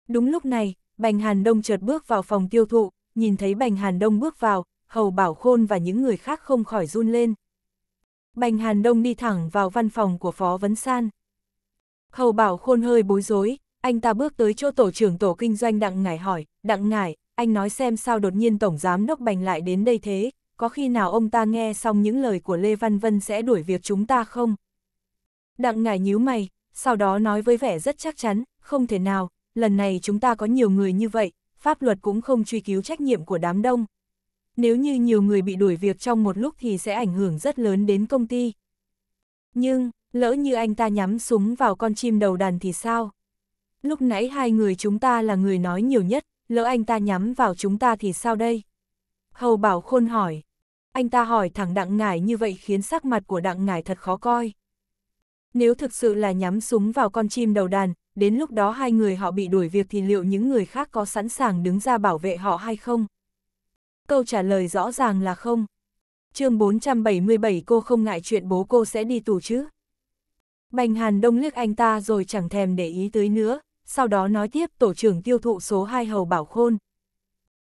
Đúng lúc này, Bành Hàn Đông chợt bước vào phòng tiêu thụ, nhìn thấy Bành Hàn Đông bước vào, Hầu Bảo Khôn và những người khác không khỏi run lên. Bành Hàn Đông đi thẳng vào văn phòng của Phó Vấn San. Hầu Bảo Khôn hơi bối rối, anh ta bước tới chỗ tổ trưởng tổ kinh doanh Đặng Ngải hỏi, Đặng Ngải, anh nói xem sao đột nhiên Tổng Giám Đốc Bành lại đến đây thế, có khi nào ông ta nghe xong những lời của Lê Văn Vân sẽ đuổi việc chúng ta không? Đặng Ngải nhíu mày, sau đó nói với vẻ rất chắc chắn, không thể nào, lần này chúng ta có nhiều người như vậy, pháp luật cũng không truy cứu trách nhiệm của đám đông. Nếu như nhiều người bị đuổi việc trong một lúc thì sẽ ảnh hưởng rất lớn đến công ty. Nhưng, lỡ như anh ta nhắm súng vào con chim đầu đàn thì sao? Lúc nãy hai người chúng ta là người nói nhiều nhất, lỡ anh ta nhắm vào chúng ta thì sao đây? Hầu Bảo Khôn hỏi. Anh ta hỏi thẳng Đặng Ngải như vậy khiến sắc mặt của Đặng Ngải thật khó coi. Nếu thực sự là nhắm súng vào con chim đầu đàn, đến lúc đó hai người họ bị đuổi việc thì liệu những người khác có sẵn sàng đứng ra bảo vệ họ hay không? Câu trả lời rõ ràng là không. chương 477 cô không ngại chuyện bố cô sẽ đi tù chứ? Bành Hàn Đông liếc anh ta rồi chẳng thèm để ý tới nữa, sau đó nói tiếp tổ trưởng tiêu thụ số 2 Hầu Bảo Khôn.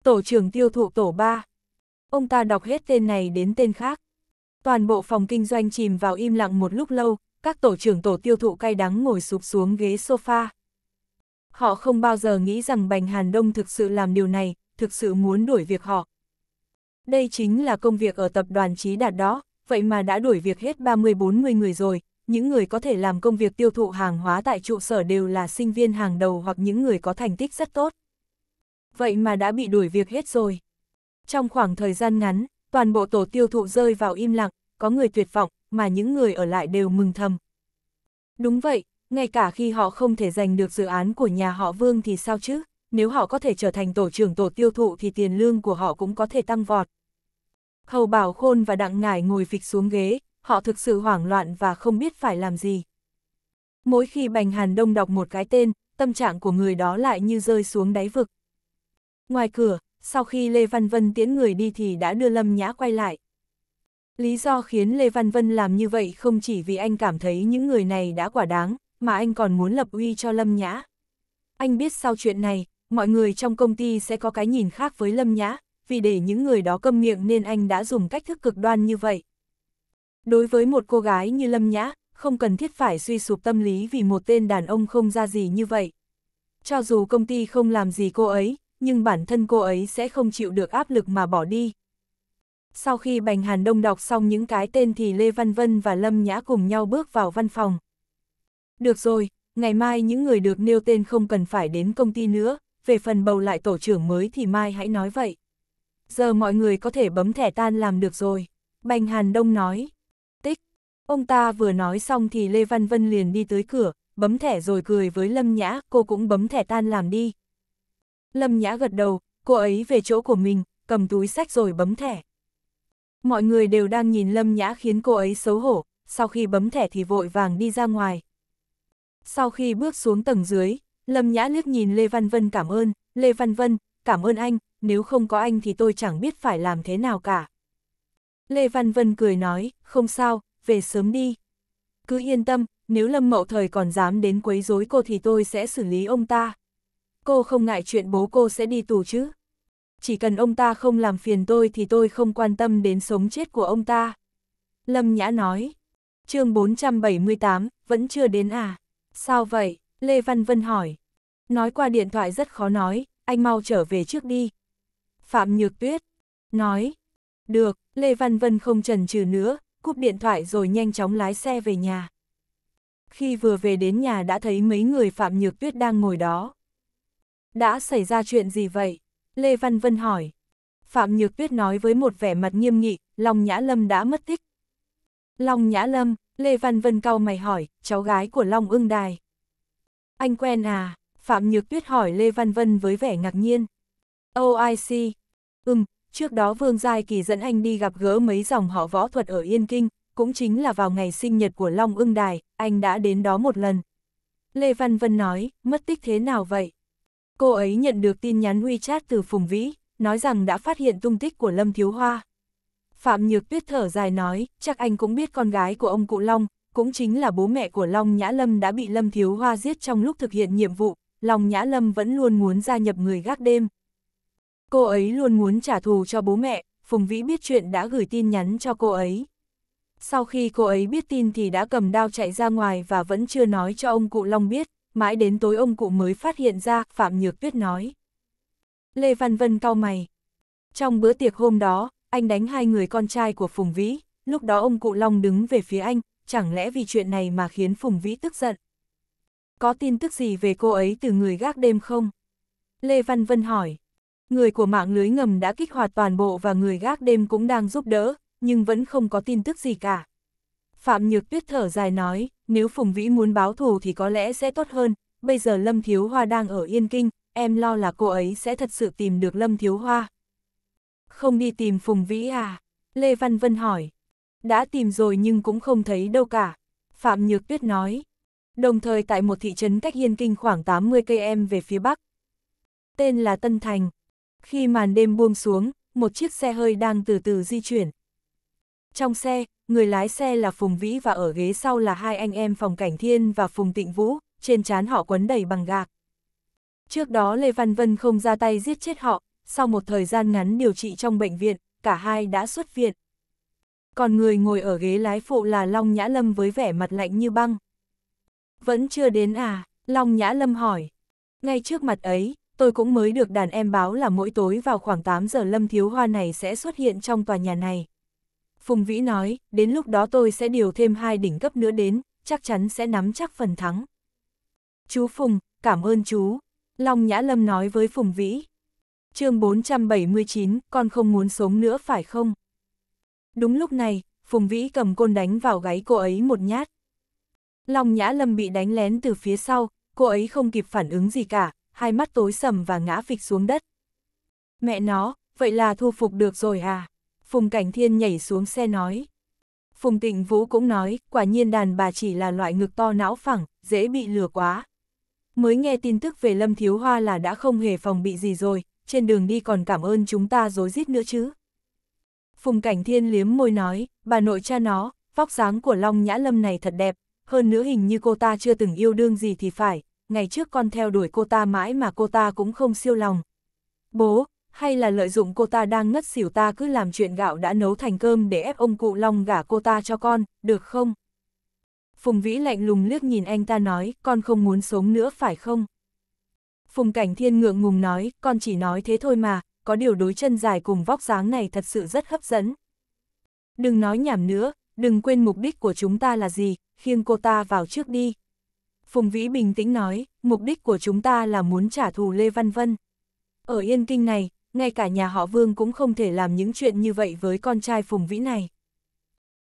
Tổ trưởng tiêu thụ tổ 3. Ông ta đọc hết tên này đến tên khác. Toàn bộ phòng kinh doanh chìm vào im lặng một lúc lâu, các tổ trưởng tổ tiêu thụ cay đắng ngồi sụp xuống ghế sofa. Họ không bao giờ nghĩ rằng Bành Hàn Đông thực sự làm điều này, thực sự muốn đuổi việc họ. Đây chính là công việc ở tập đoàn Trí Đạt đó, vậy mà đã đuổi việc hết 30-40 người rồi, những người có thể làm công việc tiêu thụ hàng hóa tại trụ sở đều là sinh viên hàng đầu hoặc những người có thành tích rất tốt. Vậy mà đã bị đuổi việc hết rồi. Trong khoảng thời gian ngắn, toàn bộ tổ tiêu thụ rơi vào im lặng, có người tuyệt vọng, mà những người ở lại đều mừng thầm. Đúng vậy, ngay cả khi họ không thể giành được dự án của nhà họ Vương thì sao chứ, nếu họ có thể trở thành tổ trưởng tổ tiêu thụ thì tiền lương của họ cũng có thể tăng vọt. Hầu Bảo Khôn và Đặng Ngải ngồi phịch xuống ghế, họ thực sự hoảng loạn và không biết phải làm gì. Mỗi khi Bành Hàn Đông đọc một cái tên, tâm trạng của người đó lại như rơi xuống đáy vực. Ngoài cửa, sau khi Lê Văn Vân tiễn người đi thì đã đưa Lâm Nhã quay lại. Lý do khiến Lê Văn Vân làm như vậy không chỉ vì anh cảm thấy những người này đã quả đáng, mà anh còn muốn lập uy cho Lâm Nhã. Anh biết sau chuyện này, mọi người trong công ty sẽ có cái nhìn khác với Lâm Nhã, vì để những người đó câm miệng nên anh đã dùng cách thức cực đoan như vậy. Đối với một cô gái như Lâm Nhã, không cần thiết phải suy sụp tâm lý vì một tên đàn ông không ra gì như vậy. Cho dù công ty không làm gì cô ấy, nhưng bản thân cô ấy sẽ không chịu được áp lực mà bỏ đi. Sau khi Bành Hàn Đông đọc xong những cái tên thì Lê Văn Vân và Lâm Nhã cùng nhau bước vào văn phòng. Được rồi, ngày mai những người được nêu tên không cần phải đến công ty nữa, về phần bầu lại tổ trưởng mới thì mai hãy nói vậy. Giờ mọi người có thể bấm thẻ tan làm được rồi. Bành Hàn Đông nói. Tích. Ông ta vừa nói xong thì Lê Văn Vân liền đi tới cửa, bấm thẻ rồi cười với Lâm Nhã, cô cũng bấm thẻ tan làm đi. Lâm Nhã gật đầu, cô ấy về chỗ của mình, cầm túi sách rồi bấm thẻ. Mọi người đều đang nhìn Lâm Nhã khiến cô ấy xấu hổ, sau khi bấm thẻ thì vội vàng đi ra ngoài. Sau khi bước xuống tầng dưới, Lâm Nhã liếc nhìn Lê Văn Vân cảm ơn, Lê Văn Vân, cảm ơn anh, nếu không có anh thì tôi chẳng biết phải làm thế nào cả. Lê Văn Vân cười nói, không sao, về sớm đi. Cứ yên tâm, nếu Lâm Mậu Thời còn dám đến quấy rối cô thì tôi sẽ xử lý ông ta. Cô không ngại chuyện bố cô sẽ đi tù chứ? Chỉ cần ông ta không làm phiền tôi thì tôi không quan tâm đến sống chết của ông ta. Lâm Nhã nói. chương 478, vẫn chưa đến à? Sao vậy? Lê Văn Vân hỏi. Nói qua điện thoại rất khó nói, anh mau trở về trước đi. Phạm Nhược Tuyết. Nói. Được, Lê Văn Vân không chần chừ nữa, cúp điện thoại rồi nhanh chóng lái xe về nhà. Khi vừa về đến nhà đã thấy mấy người Phạm Nhược Tuyết đang ngồi đó. Đã xảy ra chuyện gì vậy? Lê Văn Vân hỏi. Phạm Nhược Tuyết nói với một vẻ mặt nghiêm nghị, Long Nhã Lâm đã mất tích. Long Nhã Lâm, Lê Văn Vân cau mày hỏi, cháu gái của Long ưng đài. Anh quen à? Phạm Nhược Tuyết hỏi Lê Văn Vân với vẻ ngạc nhiên. OIC. Ừm, trước đó Vương Giai Kỳ dẫn anh đi gặp gỡ mấy dòng họ võ thuật ở Yên Kinh, cũng chính là vào ngày sinh nhật của Long ưng đài, anh đã đến đó một lần. Lê Văn Vân nói, mất tích thế nào vậy? Cô ấy nhận được tin nhắn WeChat từ Phùng Vĩ, nói rằng đã phát hiện tung tích của Lâm Thiếu Hoa. Phạm Nhược Tuyết thở dài nói, chắc anh cũng biết con gái của ông cụ Long, cũng chính là bố mẹ của Long Nhã Lâm đã bị Lâm Thiếu Hoa giết trong lúc thực hiện nhiệm vụ, Long Nhã Lâm vẫn luôn muốn gia nhập người gác đêm. Cô ấy luôn muốn trả thù cho bố mẹ, Phùng Vĩ biết chuyện đã gửi tin nhắn cho cô ấy. Sau khi cô ấy biết tin thì đã cầm đao chạy ra ngoài và vẫn chưa nói cho ông cụ Long biết, mãi đến tối ông cụ mới phát hiện ra, Phạm Nhược Tuyết nói. Lê Văn Vân cau mày. Trong bữa tiệc hôm đó, anh đánh hai người con trai của Phùng Vĩ, lúc đó ông cụ Long đứng về phía anh, chẳng lẽ vì chuyện này mà khiến Phùng Vĩ tức giận. Có tin tức gì về cô ấy từ người gác đêm không? Lê Văn Vân hỏi. Người của mạng lưới ngầm đã kích hoạt toàn bộ và người gác đêm cũng đang giúp đỡ, nhưng vẫn không có tin tức gì cả. Phạm Nhược Tuyết thở dài nói, nếu Phùng Vĩ muốn báo thù thì có lẽ sẽ tốt hơn, bây giờ Lâm Thiếu Hoa đang ở Yên Kinh, em lo là cô ấy sẽ thật sự tìm được Lâm Thiếu Hoa. Không đi tìm Phùng Vĩ à? Lê Văn Vân hỏi. Đã tìm rồi nhưng cũng không thấy đâu cả. Phạm Nhược Tuyết nói. Đồng thời tại một thị trấn cách Yên Kinh khoảng 80 cây em về phía bắc. Tên là Tân Thành. Khi màn đêm buông xuống, một chiếc xe hơi đang từ từ di chuyển. Trong xe, người lái xe là Phùng Vĩ và ở ghế sau là hai anh em Phòng Cảnh Thiên và Phùng Tịnh Vũ, trên trán họ quấn đầy bằng gạc. Trước đó Lê Văn Vân không ra tay giết chết họ, sau một thời gian ngắn điều trị trong bệnh viện, cả hai đã xuất viện. Còn người ngồi ở ghế lái phụ là Long Nhã Lâm với vẻ mặt lạnh như băng. Vẫn chưa đến à? Long Nhã Lâm hỏi. Ngay trước mặt ấy, tôi cũng mới được đàn em báo là mỗi tối vào khoảng 8 giờ Lâm Thiếu Hoa này sẽ xuất hiện trong tòa nhà này. Phùng Vĩ nói, đến lúc đó tôi sẽ điều thêm hai đỉnh cấp nữa đến, chắc chắn sẽ nắm chắc phần thắng. Chú Phùng, cảm ơn chú. Long Nhã Lâm nói với Phùng Vĩ. chương 479, con không muốn sống nữa phải không? Đúng lúc này, Phùng Vĩ cầm côn đánh vào gáy cô ấy một nhát. Long Nhã Lâm bị đánh lén từ phía sau, cô ấy không kịp phản ứng gì cả, hai mắt tối sầm và ngã phịch xuống đất. Mẹ nó, vậy là thu phục được rồi à? Phùng Cảnh Thiên nhảy xuống xe nói. Phùng Tịnh Vũ cũng nói, quả nhiên đàn bà chỉ là loại ngực to não phẳng, dễ bị lừa quá. Mới nghe tin tức về Lâm Thiếu Hoa là đã không hề phòng bị gì rồi, trên đường đi còn cảm ơn chúng ta dối rít nữa chứ. Phùng Cảnh Thiên liếm môi nói, bà nội cha nó, vóc dáng của Long Nhã Lâm này thật đẹp, hơn nữa hình như cô ta chưa từng yêu đương gì thì phải, ngày trước con theo đuổi cô ta mãi mà cô ta cũng không siêu lòng. Bố, hay là lợi dụng cô ta đang ngất xỉu ta cứ làm chuyện gạo đã nấu thành cơm để ép ông cụ Long gả cô ta cho con, được không? Phùng Vĩ lạnh lùng liếc nhìn anh ta nói, con không muốn sống nữa phải không? Phùng Cảnh Thiên ngượng ngùng nói, con chỉ nói thế thôi mà, có điều đối chân dài cùng vóc dáng này thật sự rất hấp dẫn. Đừng nói nhảm nữa, đừng quên mục đích của chúng ta là gì, khiêng cô ta vào trước đi. Phùng Vĩ bình tĩnh nói, mục đích của chúng ta là muốn trả thù Lê Văn Vân. Ở Yên Kinh này, ngay cả nhà họ Vương cũng không thể làm những chuyện như vậy với con trai Phùng Vĩ này.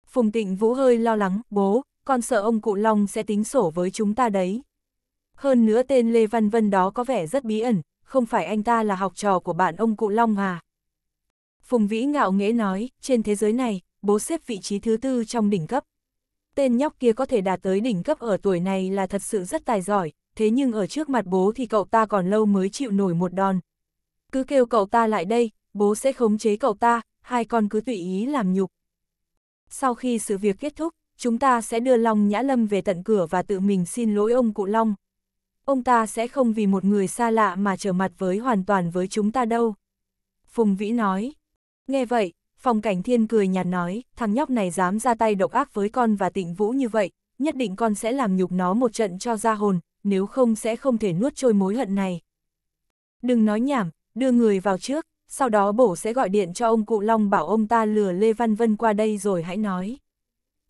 Phùng Tịnh Vũ hơi lo lắng, bố, con sợ ông cụ Long sẽ tính sổ với chúng ta đấy. Hơn nữa tên Lê Văn Vân đó có vẻ rất bí ẩn, không phải anh ta là học trò của bạn ông cụ Long à. Phùng Vĩ ngạo nghễ nói, trên thế giới này, bố xếp vị trí thứ tư trong đỉnh cấp. Tên nhóc kia có thể đạt tới đỉnh cấp ở tuổi này là thật sự rất tài giỏi, thế nhưng ở trước mặt bố thì cậu ta còn lâu mới chịu nổi một đòn. Cứ kêu cậu ta lại đây, bố sẽ khống chế cậu ta, hai con cứ tùy ý làm nhục. Sau khi sự việc kết thúc, chúng ta sẽ đưa Long Nhã Lâm về tận cửa và tự mình xin lỗi ông cụ Long. Ông ta sẽ không vì một người xa lạ mà trở mặt với hoàn toàn với chúng ta đâu. Phùng Vĩ nói. Nghe vậy, Phong Cảnh Thiên cười nhạt nói, thằng nhóc này dám ra tay độc ác với con và tịnh vũ như vậy, nhất định con sẽ làm nhục nó một trận cho ra hồn, nếu không sẽ không thể nuốt trôi mối hận này. Đừng nói nhảm, đưa người vào trước, sau đó bổ sẽ gọi điện cho ông cụ Long bảo ông ta lừa Lê Văn Vân qua đây rồi hãy nói.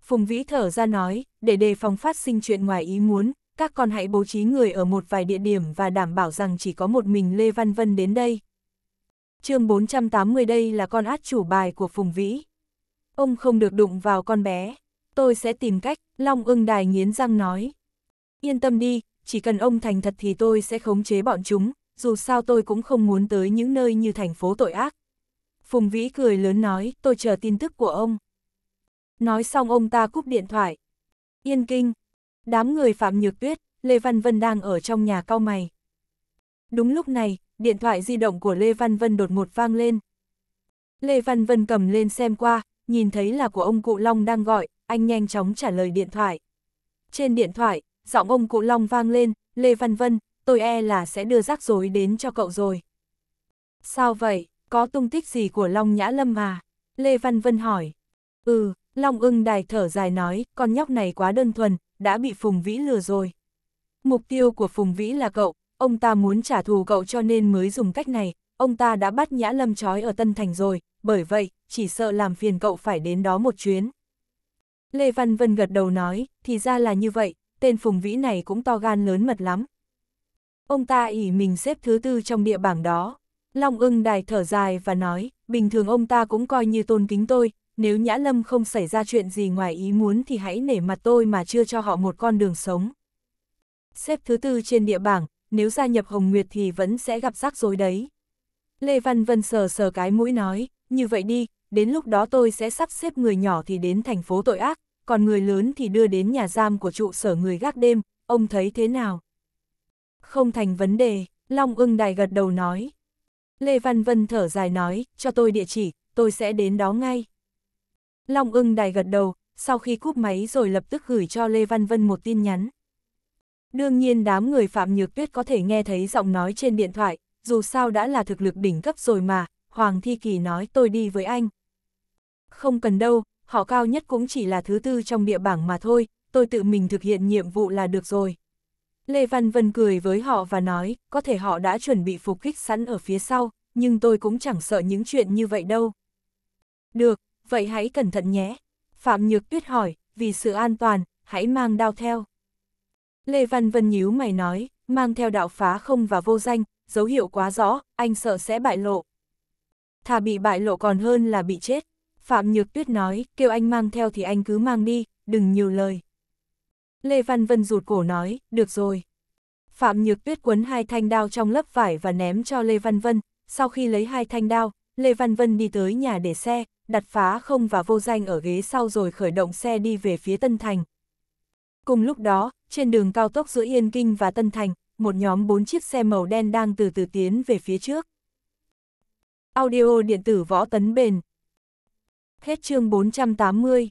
Phùng Vĩ thở ra nói, để đề phòng phát sinh chuyện ngoài ý muốn, các con hãy bố trí người ở một vài địa điểm và đảm bảo rằng chỉ có một mình Lê Văn Vân đến đây. chương 480 đây là con át chủ bài của Phùng Vĩ. Ông không được đụng vào con bé. Tôi sẽ tìm cách, Long ưng đài nghiến răng nói. Yên tâm đi, chỉ cần ông thành thật thì tôi sẽ khống chế bọn chúng, dù sao tôi cũng không muốn tới những nơi như thành phố tội ác. Phùng Vĩ cười lớn nói, tôi chờ tin tức của ông. Nói xong ông ta cúp điện thoại. Yên kinh, đám người Phạm Nhược Tuyết, Lê Văn Vân đang ở trong nhà cao mày. Đúng lúc này, điện thoại di động của Lê Văn Vân đột ngột vang lên. Lê Văn Vân cầm lên xem qua, nhìn thấy là của ông cụ Long đang gọi, anh nhanh chóng trả lời điện thoại. Trên điện thoại, giọng ông cụ Long vang lên, Lê Văn Vân, tôi e là sẽ đưa rắc rối đến cho cậu rồi. Sao vậy, có tung tích gì của Long Nhã Lâm mà? Lê Văn Vân hỏi. Ừ, Long ưng đài thở dài nói, con nhóc này quá đơn thuần, đã bị Phùng Vĩ lừa rồi. Mục tiêu của Phùng Vĩ là cậu, ông ta muốn trả thù cậu cho nên mới dùng cách này, ông ta đã bắt Nhã Lâm trói ở Tân Thành rồi, bởi vậy, chỉ sợ làm phiền cậu phải đến đó một chuyến. Lê Văn Vân gật đầu nói, thì ra là như vậy, tên Phùng Vĩ này cũng to gan lớn mật lắm. Ông ta ỉ mình xếp thứ tư trong địa bảng đó. Long ưng đài thở dài và nói, bình thường ông ta cũng coi như tôn kính tôi, nếu Nhã Lâm không xảy ra chuyện gì ngoài ý muốn thì hãy nể mặt tôi mà chưa cho họ một con đường sống. Xếp thứ tư trên địa bảng, nếu gia nhập Hồng Nguyệt thì vẫn sẽ gặp rắc rối đấy. Lê Văn Vân sờ sờ cái mũi nói, như vậy đi, đến lúc đó tôi sẽ sắp xếp người nhỏ thì đến thành phố tội ác, còn người lớn thì đưa đến nhà giam của trụ sở người gác đêm, ông thấy thế nào? Không thành vấn đề, Long ưng đài gật đầu nói. Lê Văn Vân thở dài nói, cho tôi địa chỉ, tôi sẽ đến đó ngay. Long ưng đài gật đầu, sau khi cúp máy rồi lập tức gửi cho Lê Văn Vân một tin nhắn. Đương nhiên đám người Phạm Nhược Tuyết có thể nghe thấy giọng nói trên điện thoại, dù sao đã là thực lực đỉnh cấp rồi mà, Hoàng Thi Kỳ nói tôi đi với anh. Không cần đâu, họ cao nhất cũng chỉ là thứ tư trong địa bảng mà thôi, tôi tự mình thực hiện nhiệm vụ là được rồi. Lê Văn Vân cười với họ và nói, có thể họ đã chuẩn bị phục kích sẵn ở phía sau, nhưng tôi cũng chẳng sợ những chuyện như vậy đâu. Được, vậy hãy cẩn thận nhé. Phạm Nhược Tuyết hỏi, vì sự an toàn, hãy mang đao theo. Lê Văn Vân nhíu mày nói, mang theo đạo phá không và vô danh, dấu hiệu quá rõ, anh sợ sẽ bại lộ. Thà bị bại lộ còn hơn là bị chết. Phạm Nhược Tuyết nói, kêu anh mang theo thì anh cứ mang đi, đừng nhiều lời. Lê Văn Vân rụt cổ nói, được rồi. Phạm Nhược Tuyết quấn hai thanh đao trong lớp vải và ném cho Lê Văn Vân, sau khi lấy hai thanh đao, Lê Văn Vân đi tới nhà để xe, đặt phá không và vô danh ở ghế sau rồi khởi động xe đi về phía Tân Thành. Cùng lúc đó, trên đường cao tốc giữa Yên Kinh và Tân Thành, một nhóm bốn chiếc xe màu đen đang từ từ tiến về phía trước. Audio điện tử võ tấn bền Hết chương 480